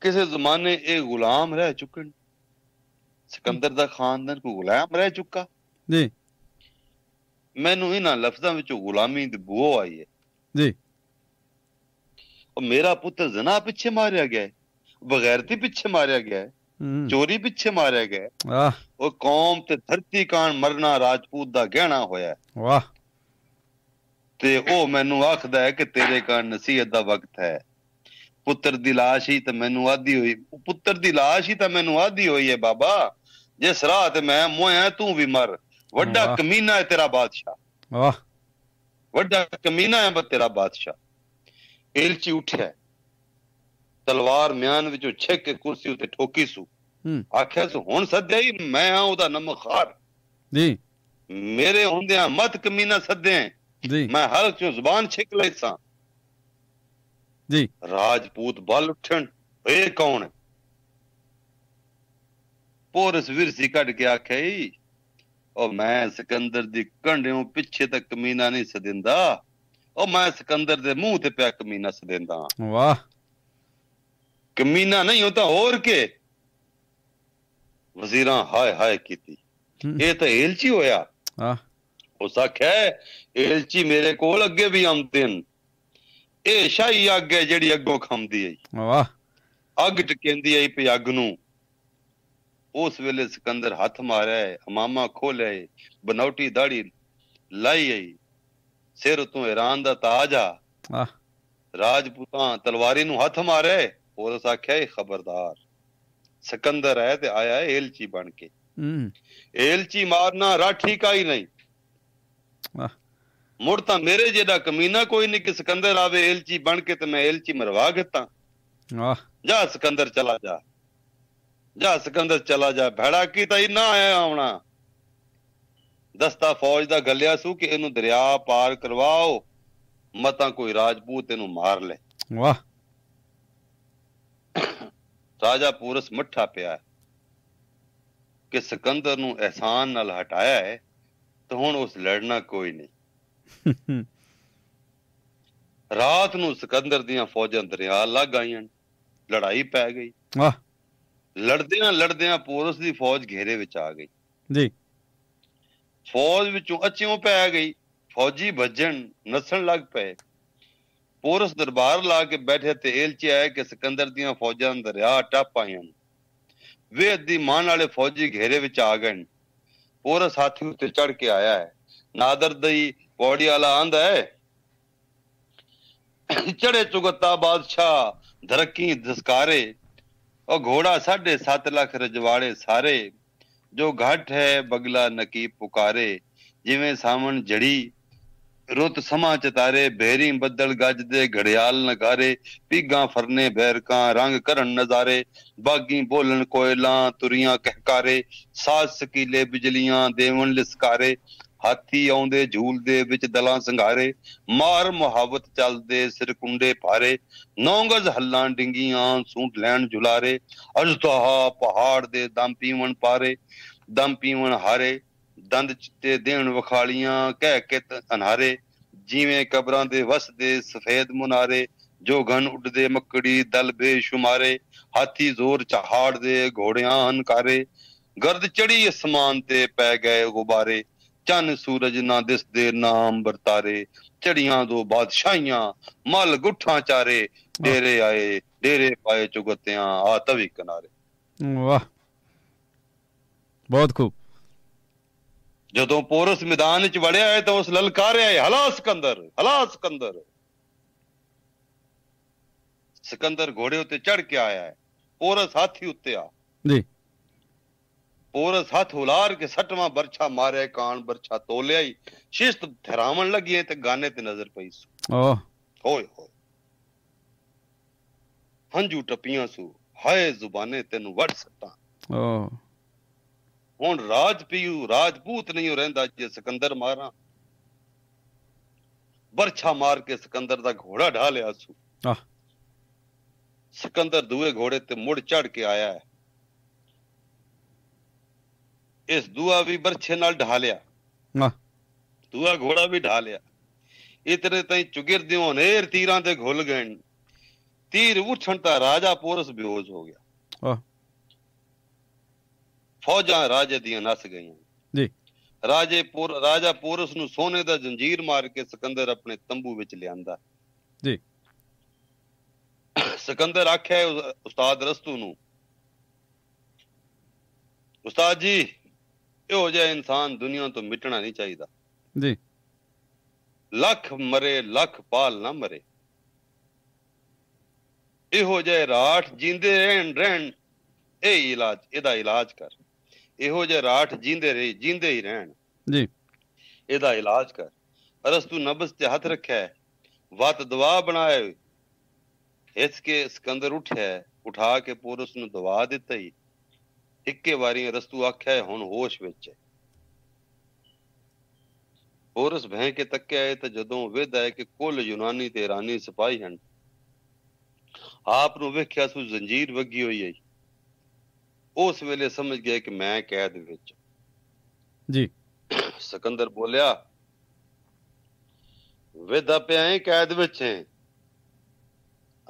S2: ਕਿਸੇ ਜ਼ਮਾਨੇ ਇਹ ਗੁਲਾਮ ਰਹਿ ਚੁੱਕੇ ਨੇ। ਸਿਕੰਦਰ ਦਾ ਖਾਨਦਾਨ ਕੋ ਗੁਲਾਮ ਰਹਿ ਚੁੱਕਾ।
S1: ਜੀ।
S2: ਮੈਨੂੰ ਇਹਨਾਂ ਲਫ਼ਜ਼ਾਂ ਵਿੱਚੋਂ ਗੁਲਾਮੀ ਦੀ ਬੂ ਆਈ ਹੈ।
S1: ਜੀ।
S2: ਉਹ ਮੇਰਾ ਪੁੱਤਰ ਜ਼ਨਾ ਪਿੱਛੇ ਮਾਰਿਆ ਗਿਆ ਹੈ ਬਗੈਰਤੀ ਪਿੱਛੇ ਮਾਰਿਆ ਗਿਆ ਹੈ ਚੋਰੀ ਪਿੱਛੇ ਮਾਰਿਆ ਗਿਆ
S1: ਵਾਹ।
S2: ਉਹ ਕੌਮ ਤੇ ਧਰਤੀ ਕਾਣ ਮਰਨਾ ਰਾਜਪੂਤ ਦਾ ਗਹਿਣਾ ਹੋਇਆ
S1: ਵਾਹ।
S2: ਤੇ ਉਹ ਮੈਨੂੰ ਆਖਦਾ ਹੈ ਕਿ ਤੇਰੇ ਕਾਣ ਨਸੀਹਤ ਦਾ ਵਕਤ ਹੈ। ਪੁੱਤਰ ਦੀ লাশ ਹੀ ਤਾਂ ਮੈਨੂੰ ਆਦੀ ਹੋਈ ਪੁੱਤਰ ਦੀ লাশ ਹੀ ਤਾਂ ਮੈਨੂੰ ਆਦੀ ਹੋਈ ਹੈ ਬਾਬਾ ਜਿਸ ਰਾਹ ਤੇ ਮੈਂ ਮੋਇਆ ਤੂੰ ਵੀ ਮਰ ਵੱਡਾ ਕਮੀਨਾ ਹੈ ਤੇਰਾ ਬਾਦਸ਼ਾਹ
S1: ਵਾਹ
S2: ਵੱਡਾ ਕਮੀਨਾ ਹੈ ਤੇਰਾ ਬਾਦਸ਼ਾਹ ਏਲਚੀ ਉੱਠਿਆ ਤਲਵਾਰ ਮਿਆਨ ਵਿੱਚੋਂ ਛਿੱਕ ਕੇ ਕੁਰਸੀ ਉੱਤੇ ਠੋਕੀ ਸੂ ਆਖਿਆ ਸੂ ਹੁਣ ਸੱਦਿਆ ਹੀ ਮੈਂ ਆ ਉਹਦਾ ਨਮਖਾਰ
S1: ਜੀ
S2: ਮੇਰੇ ਹੁੰਦਿਆਂ ਮਤ ਕਮੀਨਾ ਸੱਦੇ
S1: ਜੀ
S2: ਮੈਂ ਹਰ ਚੋਂ ਜ਼ੁਬਾਨ ਛਿੱਕ ਲਈ ਸਾਂ
S1: ਜੀ।
S2: ਰਾਜਪੂਤ ਬਲ ਉੱਠਣ ਇਹ ਕੌਣ ਪੋਰਸ ਵਿਰਸੀ ਕੱਢ ਕੇ ਆਖਿਆ ਹੀ ਉਹ ਮੈਂ ਸਿਕੰਦਰ ਦੀ ਕੰਡਿਓਂ ਪਿੱਛੇ ਤੱਕ ਕਮੀਨਾ ਨਹੀਂ ਸਦਿੰਦਾ ਉਹ ਮੈਂ ਸਿਕੰਦਰ ਦੇ ਮੂੰਹ ਤੇ ਪਿਆ ਕਮੀਨਾ ਸਦਿੰਦਾ
S1: ਵਾਹ।
S2: ਕਮੀਨਾ ਨਹੀਂ ਹੁੰਦਾ ਹੋਰ ਕੇ। ਵਜ਼ੀਰਾਂ ਹਾਏ ਹਾਏ ਕੀਤੀ। ਇਹ ਤਾਂ ਏਲਚੀ ਹੋਇਆ।
S1: ਹਾਂ
S2: ਉਸ ਆਖਿਆ ਏਲਚੀ ਮੇਰੇ ਕੋਲ ਅੱਗੇ ਵੀ ਆਉਂਦੇ ਨੇ ਇਹ ਸ਼ਾਹੀ ਅੱਗ ਹੈ ਜਿਹੜੀ ਅੱਗੋਂ ਖੰਮਦੀ ਹੈ
S1: ਵਾਹ।
S2: ਅੱਗ ਟਕੇਂਦੀ ਹੈ ਪਈ ਅੱਗ ਨੂੰ। ਉਸ ਵੇਲੇ ਸਿਕੰਦਰ ਹੱਥ ਮਾਰਿਆ ਹਮਾਮਾ ਖੋਲਿਆ ਬਨੌਟੀ ਦਾੜੀ ਲਾਈ ਆਈ ਸਿਰ ਤੋਂ ਇਰਾਨ ਦਾ ਤਾਜ ਆ।
S1: ਆਹ
S2: ਰਾਜਪੂਤਾਂ ਤਲਵਾਰੀ ਨੂੰ ਹੱਥ ਮਾਰੇ ਉਸ ਆਖਿਆ ਖਬਰਦਾਰ। ਸਿਕੰਦਰ ਹੈ ਤੇ ਆਇਆ ਏਲਚੀ ਬਣ ਕੇ।
S1: ਹੂੰ।
S2: ਏਲਚੀ ਮਾਰਨਾ ਰਾਠੀ ਕਾ ਹੀ ਨਹੀਂ?
S1: ਵਾਹ।
S2: ਮੁੜ ਤਾਂ ਮੇਰੇ ਜਿਹੜਾ ਕਮੀਨਾ ਕੋਈ ਨਹੀਂ ਕਿ ਸਿਕੰਦਰ ਆਵੇ ਏਲਚੀ ਬਣ ਕੇ ਤੇ ਮੈਂ ਏਲਚੀ ਮਰਵਾ ਗਿੱਤਾ
S1: ਵਾਹ
S2: ਜਾ ਸਿਕੰਦਰ ਚਲਾ ਜਾ। ਜਾ ਸਿਕੰਦਰ ਚਲਾ ਜਾ। ਭੜਾ ਕੀ ਤਾਂ ਹੀ ਨਾ ਆਇਆ ਆਉਣਾ। ਦਸਤਾ ਫੌਜ ਦਾ ਗੱਲਿਆ ਸੂ ਕਿ ਇਹਨੂੰ ਦਰਿਆ ਪਾਰ ਕਰਵਾਓ। ਮਤਾਂ ਕੋਈ ਰਾਜਪੂਤ ਇਹਨੂੰ ਮਾਰ ਲੈ।
S1: ਵਾਹ।
S2: ਰਾਜਾ ਪੂਰਸ ਮੱਠਾ ਪਿਆ। ਕਿ ਸਿਕੰਦਰ ਨੂੰ ਅਹਿਸਾਨ ਨਾਲ ਹਟਾਇਆ ਹੈ ਤਾਂ ਹੁਣ ਉਸ ਲੜਨਾ ਕੋਈ ਨਹੀਂ। *laughs* ਰਾਤ ਨੂੰ ਸਿਕੰਦਰ ਦੀਆਂ ਫੌਜਾਂ ਦਰਿਆ ਲੱਗ ਆਈਆਂ ਲੜਾਈ ਪੈ ਗਈ।
S1: ਵਾਹ।
S2: ਲੜਦਿਆਂ ਲੜਦਿਆਂ ਪੋਰਸ ਦੀ ਫੌਜ ਘੇਰੇ ਵਿੱਚ ਆ ਗਈ।
S1: ਜੀ।
S2: ਫੌਜ ਵਿੱਚੋਂ ਅਚਿਓ ਪੈ ਗਈ। ਫੌਜੀ ਭੱਜਣ ਨਸਣ ਲੱਗ ਪਏ। ਪੋਰਸ ਦਰਬਾਰ ਲਾ ਕੇ ਬੈਠੇ ਤੇ ਏਲਚੀ ਆਇਆ ਕਿ ਸਿਕੰਦਰ ਦੀਆਂ ਫੌਜਾਂ ਦਰਿਆ ਟੱਪ ਆਈਆਂ ਵੇ ਅੱਧੀ ਮਾਨ ਵਾਲੇ ਫੌਜੀ ਘੇਰੇ ਵਿੱਚ ਆ ਗਏ ਪੋਰਸ ਹਾਥੀ ਉੱਤੇ ਚੜ ਕੇ ਆਇਆ ਹੈ। ਨਾਦਰ ਦਈ ਪੌੜੀ ਵਾਲਾ ਆਂਦਾ ਹੈ ਚੜੇ ਚੁਗਤਾ ਬਾਦਸ਼ਾਹ, ਧਰਕੀ ਦਸਕਾਰੇ, ਉਹ ਘੋੜਾ 7.5 ਲੱਖ ਰਜਵਾੜੇ ਸਾਰੇ, ਜੋ ਘਟ ਹੈ ਬਗਲਾ ਨਕੀ ਪੁਕਾਰੇ, ਜਿਵੇਂ ਸਾਵਣ ਜੜੀ, ਰੁੱਤ ਸਮਾ ਚਤਾਰੇ, ਬੇਰੀ ਬੱਦਲ ਗੱਜਦੇ ਘੜਿਆਲ ਨਗਾਰੇ, ਪੀਗਾ ਫਰਨੇ ਬੈਰਕਾਂ, ਰੰਗ ਕਰਨ ਨਜ਼ਾਰੇ, ਬਾਗੀ ਬੋਲਣ ਕੋਇਲਾਂ, ਤੁਰੀਆਂ ਕਹਿਕਾਰੇ ਸਾਜ ਸਕੀਲੇ ਬਿਜਲੀਆਂ ਦੇਵਨ ਲਿਸਕਾਰੇ ਹਾਥੀ ਆਉਂਦੇ, ਝੂਲ ਦੇ ਵਿੱਚ ਦਲਾਂ ਸੰਘਾਰੇ, ਮਾਰ ਮੁਹਾਵਤ ਚੱਲਦੇ, ਸਿਰ ਕੁੰਡੇ ਭਾਰੇ, ਨੌਂਗਜ਼ ਹੱਲਾਂ ਡਿੰਗੀਆਂ, ਸੂਟ ਲੈਣ ਜੁਲਾਰੇ, ਅਜਤਹਾ ਪਹਾੜ ਦੇ ਦਮ ਪੀਵਣ ਪਾਰੇ, ਦਮ ਪੀਵਣ ਹਾਰੇ, ਦੰਦ ਚਿੱਟੇ ਦੇਣ ਵਖਾਲੀਆਂ, ਕਹਿ ਕੇ ਅਨਹਾਰੇ, ਜਿਵੇਂ ਕਬਰਾਂ ਦੇ ਵਸਦੇ ਸਫੇਦ ਮੁਨਾਰੇ, ਜੋ ਘਨ ਉੱਡਦੇ ਮੱਕੜੀ ਦਲ ਬੇਸ਼ੁਮਾਰੇ, ਹਾਥੀ ਜ਼ੋਰ ਚਹਾੜ ਦੇ ਘੋੜਿਆਂ ਹਨਕਾਰੇ ਗਰਦ ਚੜੀ ਅਸਮਾਨ ਤੇ ਪੈ ਗਏ ਗੁਬਾਰੇ ਚੰਨ ਸੂਰਜ ਨਾ ਦਿਸਦੇ ਨਾਮ ਵਰਤਾਰੇ ਚੜੀਆਂ ਦੋ ਬਾਦਸ਼ਾਹੀਆਂ ਮਲ ਗੁੱਠਾਂ ਚਾਰੇ। ਡੇਰੇ ਆਏ ਡੇਰੇ ਪਾਏ ਚੁਗਤਿਆਂ ਆ ਤਵੀ ਕਿਨਾਰੇ।
S1: ਵਾਹ। ਬਹੁਤ ਖੂਬ।
S2: ਜਦੋਂ ਪੋਰਸ ਮੈਦਾਨ ਵਿੱਚ ਵੜਿਆ ਹੈ ਤਾਂ ਉਸ ਲਲਕਾਰਿਆ ਹੈ ਹਲਾ ਸਿਕੰਦਰ ਹਲਾ ਸਿਕੰਦਰ। ਸਿਕੰਦਰ ਘੋੜੇ ਉੱਤੇ ਚੜ ਕੇ ਆਇਆ ਹੈ। ਪੋਰਸ ਹਾਥੀ ਉੱਤੇ ਆ।
S1: ਜੀ।
S2: ਪੋਰਸ ਹੱਥ ਹੁਲਾਰ ਕੇ ਸੱਟਵਾਂ ਬਰਛਾ ਮਾਰਿਆ ਕਾਨ ਬਰਛਾ ਤੋਲਿਆ ਹੀ ਸ਼ਿਸ਼ਤ ਥਰਾਵਣ ਲੱਗੀ ਤੇ ਗਾਨੇ ਤੇ ਨਜ਼ਰ ਪਈ ਸੂ।
S1: ਓ
S2: ਹੋਏ ਹੋਏ। ਹੰਝੂ ਟਪੀਆਂ ਸੂ। ਹਾਏ ਜ਼ੁਬਾਨੇ ਤੈਨੂੰ ਵੜ ਸੱਟਾਂ।
S1: ਓ
S2: ਹੁਣ ਰਾਜ ਪੀਉ ਰਾਜਪੂਤ ਨਹੀਂ ਰਹਿੰਦਾ ਜੇ ਸਿਕੰਦਰ ਮਾਰਾਂ। ਬਰਛਾ ਮਾਰ ਕੇ ਸਿਕੰਦਰ ਦਾ ਘੋੜਾ ਢਾ ਲਿਆ ਸੂ।
S1: ਆਹ।
S2: ਸਿਕੰਦਰ ਦੂਏ ਘੋੜੇ ਤੇ ਮੁੜ ਚੜ ਕੇ ਆਇਆ ਹੈ। ਇਸ ਦੂਆ ਵੀ ਬਰਛੇ ਨਾਲ ਢਾ ਲਿਆ।
S1: ਆਹ
S2: ਦੂਆ ਘੋੜਾ ਵੀ ਢਾ ਲਿਆ। ਇਤਨੇ ਤਾਈ ਚੁਗਿਰਦਿਓ ਨੇਰ ਤੀਰਾਂ ਤੇ ਘੁਲ ਗਏ। ਤੀਰ ਉਛਣ ਤਾਂ ਰਾਜਾ ਪੋਰਸ ਬੇਹੋਸ਼ ਹੋ ਗਿਆ। ਫੌਜਾਂ ਰਾਜੇ ਦੀਆਂ ਨਸ ਗਈਆਂ।
S1: ਜੀ।
S2: ਰਾਜੇ ਪੁਰ ਰਾਜਾ ਪੋਰਸ ਨੂੰ ਸੋਨੇ ਦਾ ਜੰਜੀਰ ਮਾਰ ਕੇ ਸਿਕੰਦਰ ਆਪਣੇ ਤੰਬੂ ਵਿੱਚ ਲਿਆਂਦਾ।
S1: ਜੀ।
S2: ਸਿਕੰਦਰ ਆਖਿਆ ਉਸਤਾਦ ਰਸਤੂ ਨੂੰ ਉਸਤਾਦ ਜੀ ਇਹੋ ਜਿਹਾ ਇਨਸਾਨ ਦੁਨੀਆ ਤੋਂ ਮਿਟਣਾ ਨਹੀਂ ਚਾਹੀਦਾ।
S1: ਜੀ।
S2: ਲੱਖ ਮਰੇ ਲੱਖ ਪਾਲ ਨਾ ਮਰੇ। ਇਹੋ ਜਿਹੇ ਰਾਠ ਜਿੰਦੇ ਰਹਿਣ ਰਹਿਣ ਇਹ ਇਲਾਜ ਇਹਦਾ ਇਲਾਜ ਕਰ। ਇਹੋ ਜਿਹੇ ਰਾਠ ਜਿੰਦੇ ਰਹੇ ਜਿੰਦੇ ਹੀ ਰਹਿਣ।
S1: ਜੀ।
S2: ਇਹਦਾ ਇਲਾਜ ਕਰ। ਅਰਸਤੂ ਨਬਜ਼ ਤੇ ਹੱਥ ਰੱਖਿਆ ਵਤ ਦਵਾ ਬਣਾਏ। ਇਸ ਕੇ ਸਿਕੰਦਰ ਉਠਿਆ ਉਠਾ ਕੇ ਪੋਰਸ ਨੂੰ ਦਵਾ ਦਿੱਤਾ। ਹੀ ਇੱਕੇ ਵਾਰੀ ਰਸਤੂ ਆਖਿਆ ਹੁਣ ਹੋਸ਼ ਵਿੱਚ ਹੈ। ਪੋਰਸ ਭੈ ਕੇ ਤੱਕਿਆ ਤੇ ਜਦੋਂ ਵਿਦ ਹੈ ਕਿ ਕੁੱਲ ਯੂਨਾਨੀ ਤੇ ਇਰਾਨੀ ਸਿਪਾਹੀ ਹਨ ਆਪ ਨੂੰ ਵੇਖਿਆ ਸੂ ਜ਼ੰਜੀਰ ਵੱਗੀ ਹੋਈ ਹੈ। ਉਸ ਵੇਲੇ ਸਮਝ ਗਿਆ ਕਿ ਮੈਂ ਕੈਦ ਵਿੱਚ
S1: ਜੀ।
S2: ਸਿਕੰਦਰ ਬੋਲਿਆ ਵਿਦਾ ਪਿਆ ਕੈਦ ਵਿੱਚ ਹੈ।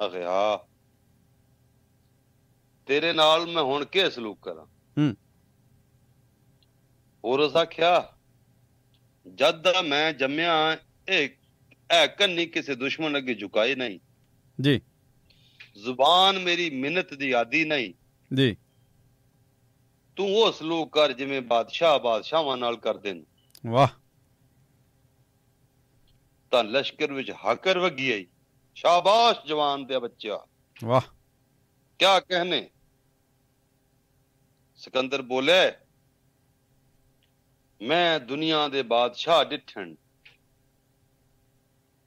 S2: ਹਾਂ ਤੇਰੇ ਨਾਲ ਮੈਂ ਹੁਣ ਕੀ ਸਲੂਕ ਕਰਾਂ?
S1: ਹੂੰ।
S2: ਹੋਰ ਉਸ ਆਖਿਆ ਜਦ ਦਾ ਮੈਂ ਜੰਮਿਆ ਇਹ ਐ ਕੰਨੀ ਕਿਸੇ ਦੁਸ਼ਮਣ ਅੱਗੇ ਝੁਕਾਈ ਨਹੀਂ।
S1: ਜੀ।
S2: ਜ਼ੁਬਾਨ ਮੇਰੀ ਮਿੰਨਤ ਦੀ ਆਦੀ ਨਹੀਂ।
S1: ਜੀ।
S2: ਤੂੰ ਉਹ ਸਲੂਕ ਕਰ ਜਿਵੇਂ ਬਾਦਸ਼ਾਹ ਬਾਦਸ਼ਾਹਾਂ ਨਾਲ ਕਰਦੇ ਨੇ।
S1: ਵਾਹ।
S2: ਤਾਂ ਲਸ਼ਕਰ ਵਿੱਚ ਹਾਕਰ ਵਗੀ ਆਈ। ਸ਼ਾਬਾਸ਼ ਜਵਾਨ ਦੇ ਬੱਚਾ
S1: ਵਾਹ।
S2: ਕੀ ਕਹਨੇ? ਸਿਕੰਦਰ ਬੋਲੇ ਮੈਂ ਦੁਨੀਆ ਦੇ ਬਾਦਸ਼ਾਹ ਡਿੱਠਣ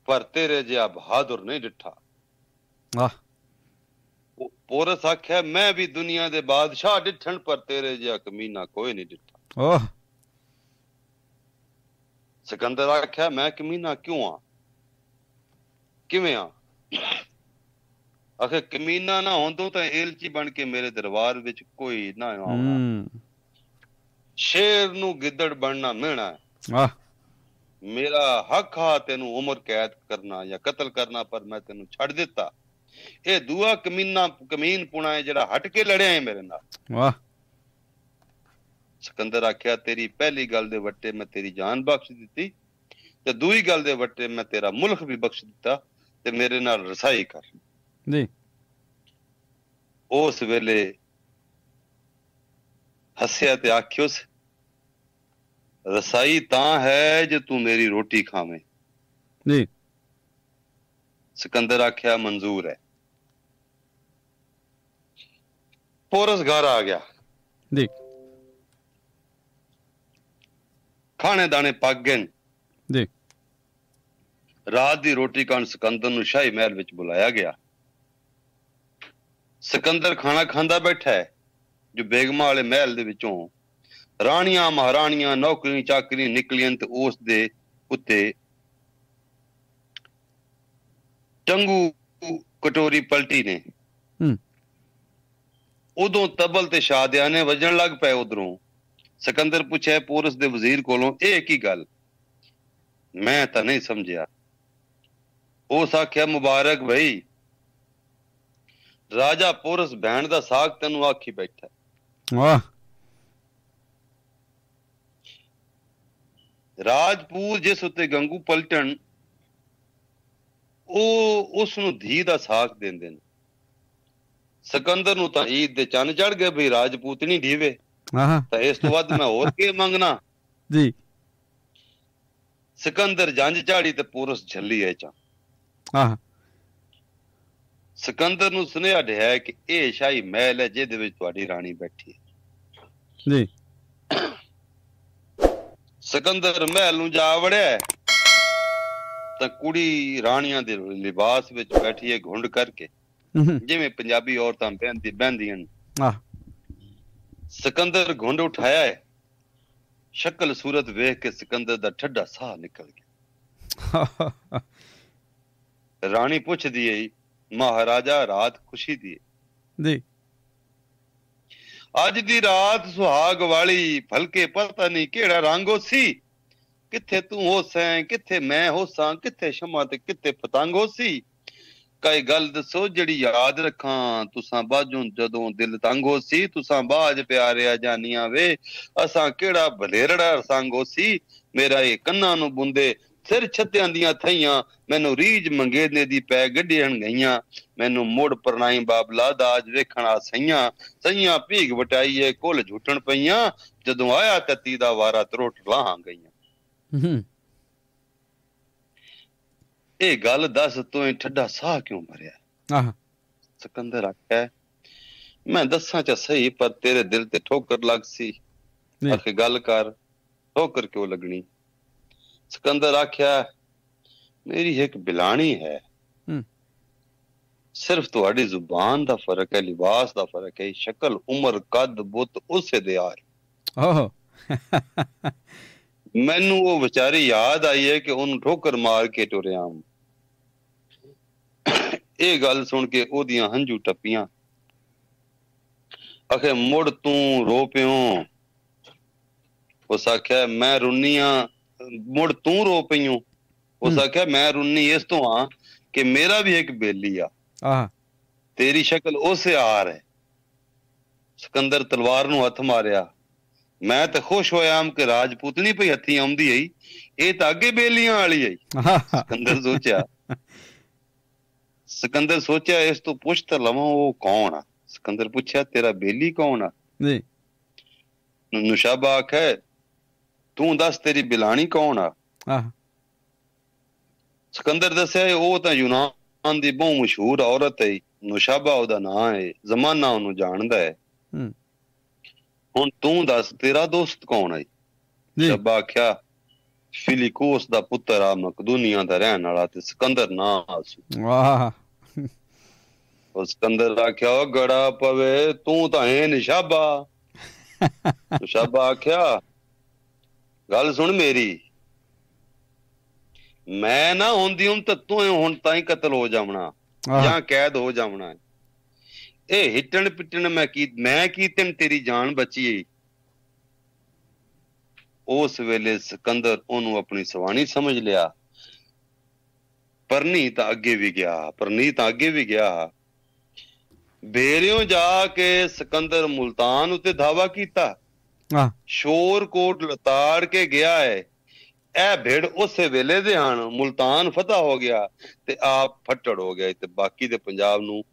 S2: ਪਰ ਤੇਰੇ ਜਿਹਾ ਬਹਾਦਰ ਨਹੀਂ ਡਿੱਠਾ।
S1: ਵਾਹ।
S2: ਪੋਰਸ ਆਖਿਆ ਮੈਂ ਵੀ ਦੁਨੀਆ ਦੇ ਬਾਦਸ਼ਾਹ ਡਿੱਠਣ ਪਰ ਤੇਰੇ ਜਿਹਾ ਕਮੀਨਾ ਕੋਈ ਨਹੀਂ ਡਿੱਠਾ।
S1: ਓਹ
S2: ਸਿਕੰਦਰ ਆਖਿਆ ਮੈਂ ਕਮੀਨਾ ਕਿਉਂ ਆ? ਕਿਵੇਂ ਆ? ਅਖੇ ਕਮੀਨਾ ਨਾ ਹੁੰਦੋ ਤਾਂ ਏਲਚੀ ਬਣ ਕੇ ਮੇਰੇ ਦਰਬਾਰ ਵਿੱਚ ਕੋਈ ਨਾ ਆਉਣਾ। ਸ਼ੇਰ ਨੂੰ ਗਿੱਦੜ ਬਣਨਾ ਮਿਹਣਾ
S1: ਵਾਹ
S2: ਮੇਰਾ ਹੱਕ ਆ ਤੈਨੂੰ ਉਮਰ ਕੈਦ ਕਰਨਾ ਜਾਂ ਕਤਲ ਕਰਨਾ ਪਰ ਮੈਂ ਤੈਨੂੰ ਛੱਡ ਦਿੱਤਾ। ਇਹ ਦੂਆ ਕਮੀਨਾ ਕਮੀਨ ਪੁਣਾ ਹੈ ਜਿਹੜਾ ਹਟ ਕੇ ਲੜਿਆ ਹੈ ਮੇਰੇ ਨਾਲ।
S1: ਵਾਹ।
S2: ਸਿਕੰਦਰ ਆਖਿਆ ਤੇਰੀ ਪਹਿਲੀ ਗੱਲ ਦੇ ਵੱਟੇ ਮੈਂ ਤੇਰੀ ਜਾਨ ਬਖਸ਼ ਦਿੱਤੀ ਤੇ ਦੂਈ ਗੱਲ ਦੇ ਵੱਟੇ ਮੈਂ ਤੇਰਾ ਮੁਲਕ ਵੀ ਬਖਸ਼ ਦਿੱਤਾ ਤੇ ਮੇਰੇ ਨਾਲ ਰਸਾਈ ਕਰ।
S1: ਜੀ।
S2: ਉਸ ਵੇਲੇ ਹੱਸਿਆ ਤੇ ਆਖਿਓਸ ਰਸਾਈ ਤਾਂ ਹੈ ਜੇ ਤੂੰ ਮੇਰੀ ਰੋਟੀ ਖਾਵੇਂ।
S1: ਜੀ।
S2: ਸਿਕੰਦਰ ਆਖਿਆ ਮਨਜ਼ੂਰ ਹੈ। ਪੋਰਸ ਘਰ ਆ ਗਿਆ।
S1: ਜੀ।
S2: ਖਾਣੇ ਦਾਣੇ ਪੱਕ ਗਏ
S1: ਜੀ।
S2: ਰਾਤ ਦੀ ਰੋਟੀ ਖਾਣ ਸਿਕੰਦਰ ਨੂੰ ਸ਼ਾਹੀ ਮਹਿਲ ਵਿੱਚ ਬੁਲਾਇਆ ਗਿਆ। ਸਿਕੰਦਰ ਖਾਣਾ ਖਾਂਦਾ ਬੈਠਾ ਹੈ ਜੋ ਬੇਗਮਾਂ ਵਾਲੇ ਮਹਿਲ ਦੇ ਵਿੱਚੋਂ ਰਾਣੀਆਂ ਮਹਾਰਾਣੀਆਂ ਨੌਕਰੀ ਚਾਕਰੀ ਨਿਕਲੀਆਂ ਤੇ ਉਸ ਦੇ ਉੱਤੇ ਟੰਗੂ ਕਟੋਰੀ ਪਲਟੀ ਨੇ।
S1: ਹੂੰ।
S2: ਉਦੋਂ ਤਬਲ ਤੇ ਸ਼ਾਦਿਆਨੇ ਵੱਜਣ ਲੱਗ ਪਏ ਉਧਰੋਂ। ਸਿਕੰਦਰ ਪੁੱਛਿਆ ਪੋਰਸ ਦੇ ਵਜ਼ੀਰ ਕੋਲੋਂ ਇਹ ਕੀ ਗੱਲ? ਮੈਂ ਤਾਂ ਨਹੀਂ ਸਮਝਿਆ। ਉਹ ਸਾਖਿਆ ਮੁਬਾਰਕ ਭਈ ਰਾਜਾ ਪੋਰਸ ਭੈਣ ਦਾ ਸਾਖ ਤੈਨੂੰ ਆਖੀ ਬੈਠਾ।
S1: ਵਾਹ।
S2: ਰਾਜਪੂਤ ਜਿਸ ਉੱਤੇ ਗੰਗੂ ਪਲਟਣ ਉਹ ਉਸ ਨੂੰ ਧੀ ਦਾ ਸਾਖ ਦਿੰਦੇ ਨੇ। ਸਿਕੰਦਰ ਨੂੰ ਤਾਂ ਈਦ ਦੇ ਚੰਨ ਚੜ ਗਏ ਵੀ ਰਾਜਪੂਤ ਨਹੀਂ ਢੀਵੇ।
S1: ਆਹਾਂ।
S2: ਤਾਂ ਇਸ ਤੋਂ ਵੱਧ ਮੈਂ ਹੋਰ ਕੀ ਮੰਗਣਾ?
S1: ਜੀ।
S2: ਸਿਕੰਦਰ ਜੰਜ ਝਾੜੀ ਤੇ ਪੂਰਸ ਝੱਲੀ ਐ ਚਾ।
S1: ਆਹਾਂ।
S2: ਸਿਕੰਦਰ ਨੂੰ ਸੁਨੇਹਾ ਢਿਆ ਕਿ ਇਹ ਸ਼ਾਹੀ ਮਹਿਲ ਹੈ ਜਿਹਦੇ ਵਿੱਚ ਤੁਹਾਡੀ ਰਾਣੀ ਬੈਠੀ ਹੈ।
S1: ਜੀ।
S2: ਸਿਕੰਦਰ ਮਹਿਲ ਨੂੰ ਜਾ ਵੜਿਆ ਤਾਂ ਕੁੜੀ ਰਾਣੀਆਂ ਦੇ ਲਿਬਾਸ ਵਿੱਚ ਬੈਠੀ ਹੈ ਘੁੰਡ ਕਰਕੇ।
S1: ਹੂੰ
S2: ਜਿਵੇਂ ਪੰਜਾਬੀ ਔਰਤਾਂ ਬਹਿੰਦੀ ਬਹਿੰਦੀਆਂ ਨੇ।
S1: ਆਹ।
S2: ਸਿਕੰਦਰ ਘੁੰਡ ਉਠਾਇਆ ਹੈ। ਸ਼ਕਲ ਸੂਰਤ ਵੇਖ ਕੇ ਸਿਕੰਦਰ ਦਾ ਠੱਡਾ ਸਾਹ ਨਿਕਲ ਗਿਆ। *laughs* ਰਾਣੀ ਪੁੱਛਦੀ ਏ ਮਹਾਰਾਜਾ ਰਾਤ ਖੁਸ਼ੀ ਦੀ।
S1: ਜੀ।
S2: ਅੱਜ ਦੀ ਰਾਤ ਸੁਹਾਗ ਵਾਲੀ ਭਲਕੇ ਪਤਾ ਨਹੀਂ ਕਿਹੜਾ ਰੰਗ ਹੋਸੀ। ਕਿੱਥੇ ਤੂੰ ਹੋਸੈਂ ਕਿੱਥੇ ਮੈਂ ਹੋਸਾਂ ਕਿੱਥੇ ਸ਼ਮਾ ਤੇ ਕਿੱਥੇ ਪਤੰਗ ਹੋਸੀ। ਕਈ ਗੱਲ ਦੱਸੋ ਜਿਹੜੀ ਯਾਦ ਰੱਖਾਂ ਤੁਸਾਂ ਬਾਝੋਂ ਜਦੋਂ ਦਿਲ ਤੰਗ ਹੋਸੀ ਤੁਸਾਂ ਬਾਜ ਪਿਆਰਿਆ ਜਾਨੀਆਂ ਵੇ। ਅਸਾਂ ਕਿਹੜਾ ਭਲੇਰੜਾ ਸੰਗ ਹੋਸੀ ਮੇਰਾ ਇਹ ਕੰਨਾਂ ਨੂੰ ਬੁੰਦੇ ਸਿਰ ਛੱਤਿਆਂ ਦੀਆਂ ਥਈਆਂ ਮੈਨੂੰ ਰੀਜ ਮੰਗੇ ਨੇ ਦੀ ਪੈ ਗੱਡੀਆਂ ਗਈਆਂ। ਮੈਨੂੰ ਮੋੜ ਪਰਨਾਈ ਬਾਬਲਾ ਦਾਜ ਵੇਖਣਾ ਸਈਆਂ। ਸਈਆਂ ਭੀਗ ਵਟਾਈਏ ਕੁੱਲ ਝੁੱਟਣ ਪਈਆਂ। ਜਦੋਂ ਆਇਆ ਤਤੀ ਦਾ ਵਾਰਾ ਤਰੋਟ ਲਾਹਾਂ ਗਈਆਂ। ਇਹ ਗੱਲ ਦੱਸ ਤੂੰ ਇਹ ਠੱਡਾ ਸਾਹ ਕਿਉਂ ਭਰਿਆ
S1: ਆਹ।
S2: ਸਿਕੰਦਰ ਆਖਿਆ ਮੈਂ ਦੱਸਾਂ ਚ ਸਹੀ ਪਰ ਤੇਰੇ ਦਿਲ ਤੇ ਠੋਕਰ ਲੱਗ ਸੀ। ਆਖੇ ਗੱਲ ਕਰ ਠੋਕਰ ਕਿਉਂ ਲੱਗਣੀ? ਸਿਕੰਦਰ ਆਖਿਆ ਮੇਰੀ ਇੱਕ ਬਿਲਾਣੀ ਹੈ। ਸਿਰਫ ਤੁਹਾਡੀ ਜ਼ੁਬਾਨ ਦਾ ਫ਼ਰਕ ਹੈ ਲਿਬਾਸ ਦਾ ਫ਼ਰਕ ਹੈ ਸ਼ਕਲ ਉਮਰ ਕੱਦ ਬੁੱਤ ਉਸੇ ਦੇ ਆ
S1: ਓਹ।
S2: ਮੈਨੂੰ ਉਹ ਵਿਚਾਰੀ ਯਾਦ ਆਈ ਹੈ ਕਿ ਉਹਨੂੰ ਠੋਕਰ ਮਾਰ ਕੇ ਟੁਰਿਆ ਇਹ ਗੱਲ ਸੁਣ ਕੇ ਉਹਦੀਆਂ ਹੰਝੂ ਟੱਪੀਆਂ। ਅਖੇ ਮੁੜ ਤੂੰ ਰੋ ਪਿਓ। ਉਸ ਆਖਿਆ ਮੈਂ ਰੁੰਨੀਆਂ ਮੁੜ ਤੂੰ ਰੋ ਪਈਓ ਉਸ ਆਖਿਆ ਮੈਂ ਰੁੰਨੀ ਇਸ ਤੋਂ ਆ ਕਿ ਮੇਰਾ ਵੀ ਇੱਕ ਬੇਲੀ ਆ।
S1: ਆਹ।
S2: ਤੇਰੀ ਸ਼ਕਲ ਉਸੇ ਆਰ ਹੈ। ਸਿਕੰਦਰ ਤਲਵਾਰ ਨੂੰ ਹੱਥ ਮਾਰਿਆ। ਮੈਂ ਤਾਂ ਖੁਸ਼ ਹੋਇਆ ਕਿ ਰਾਜਪੂਤਨੀ ਪਈ ਹੱਥੀ ਆਉਂਦੀ ਈ ਇਹ ਤਾਂ ਅੱਗੇ ਬੇਲੀਆਂ ਵਾਲੀ ਈ ਸਿਕੰਦਰ ਸੋਚਿਆ। ਸਿਕੰਦਰ ਸੋਚਿਆ ਇਸ ਤੋਂ ਪੁੱਛ ਤਾਂ ਲਵਾਂ ਉਹ ਕੌਣ ਆ? ਸਿਕੰਦਰ ਪੁੱਛਿਆ ਤੇਰਾ ਬੇਲੀ ਕੌਣ ਆ?
S1: ਜੀ।
S2: ਨੁਸ਼ਾਬਾ ਆਖੇ ਤੂੰ ਦੱਸ ਤੇਰੀ ਬਿਲਾਣੀ ਕੌਣ ਆ?
S1: ਆਹ।
S2: ਸਿਕੰਦਰ ਦੱਸਿਆ ਉਹ ਤਾਂ ਯੂਨਾਨ ਦੀ ਬਹੁਤ ਮਸ਼ਹੂਰ ਔਰਤ ਹੈ ਨੁਸ਼ਾਬਾ ਉਹਦਾ ਨਾਂ ਹੈ ਜ਼ਮਾਨਾ ਉਹਨੂੰ ਜਾਣਦਾ ਹੈ
S1: ਹੂੰ।
S2: ਹੁਣ ਤੂੰ ਦੱਸ ਤੇਰਾ ਦੋਸਤ ਕੌਣ ਹੈ
S1: ਜੀ।
S2: ਸ਼ਬਾ ਆਖਿਆ ਫਿਲਿਕੋਸ ਦਾ ਪੁੱਤਰ ਆ ਮਕਦੂਨੀਆ ਦਾ ਰਹਿਣ ਵਾਲਾ ਤੇ ਸਿਕੰਦਰ ਨਾਂ ਸੀ।
S1: ਵਾਹ
S2: ਉਹ ਸਿਕੰਦਰ ਆਖਿਆ ਉਹ ਗੜਾ ਪਵੇ ਤੂੰ ਤਾਂ ਹੈ ਨਿਸ਼ਾਬਾ। *laughs* ਨਿਸ਼ਾਬਾ ਆਖਿਆ ਗੱਲ ਸੁਣ ਮੇਰੀ। ਮੈਂ ਨਾ ਹੁੰਦੀ ਹੂੰ ਤਾਂ ਤੂੰ ਹੁਣ ਤਾਂ ਹੀ ਕਤਲ ਹੋ ਜਾਵਣਾ ਜਾਂ ਕੈਦ ਹੋ ਜਾਵਣਾ। ਇਹ ਹਿੱਟਣ ਪਿੱਟਣ ਮੈਂ ਕੀ ਮੈਂ ਕੀਤਨ ਤੇਰੀ ਜਾਨ ਬਚੀ। ਉਸ ਵੇਲੇ ਸਿਕੰਦਰ ਉਹਨੂੰ ਆਪਣੀ ਸਵਾਣੀ ਸਮਝ ਲਿਆ। ਪਰਨੀ ਤਾਂ ਅੱਗੇ ਵੀ ਗਿਆ ਪਰਨੀ ਤਾਂ ਅੱਗੇ ਵੀ ਗਿਆ। ਬੇਰਿਓ ਜਾ ਕੇ ਸਿਕੰਦਰ ਮੁਲਤਾਨ ਉੱਤੇ ਧਾਵਾ ਕੀਤਾ।
S1: ਆਹ
S2: ਸ਼ੋਰ ਕੋਟ ਲਤਾੜ ਕੇ ਗਿਆ ਹੈ ਇਹ ਭਿੜ ਉਸੇ ਵੇਲੇ ਦੇ ਹਨ ਮੁਲਤਾਨ ਫਤਹ ਹੋ ਗਿਆ ਤੇ ਆਪ ਫੱਟੜ ਹੋ ਗਿਆ ਤੇ ਬਾਕੀ ਦੇ ਪੰਜਾਬ ਨੂੰ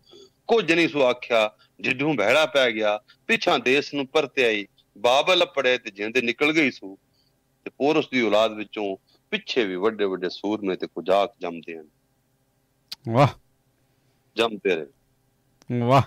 S2: ਕੁਝ ਨਹੀਂ ਸੋ ਆਖਿਆ। ਜਿੱਡੂ ਭੈੜਾ ਪੈ ਗਿਆ ਪਿਛਾਂ ਦੇਸ਼ ਨੂੰ ਪਰਤਿਆਈ ਬਾਬਲ ਪੜੇ ਤੇ ਜਿੰਦ ਨਿਕਲ ਗਈ ਸੂ। ਤੇ ਪੋਰਸ ਦੀ ਔਲਾਦ ਵਿੱਚੋਂ ਪਿੱਛੇ ਵੀ ਵੱਡੇ ਵੱਡੇ ਸੂਰਮੇ ਤੇ ਕੁਜਾਕ ਜੰਮਦੇ ਹਨ।
S1: ਵਾਹ।
S2: ਜੰਮਦੇ ਰਹੇ।
S1: ਵਾਹ।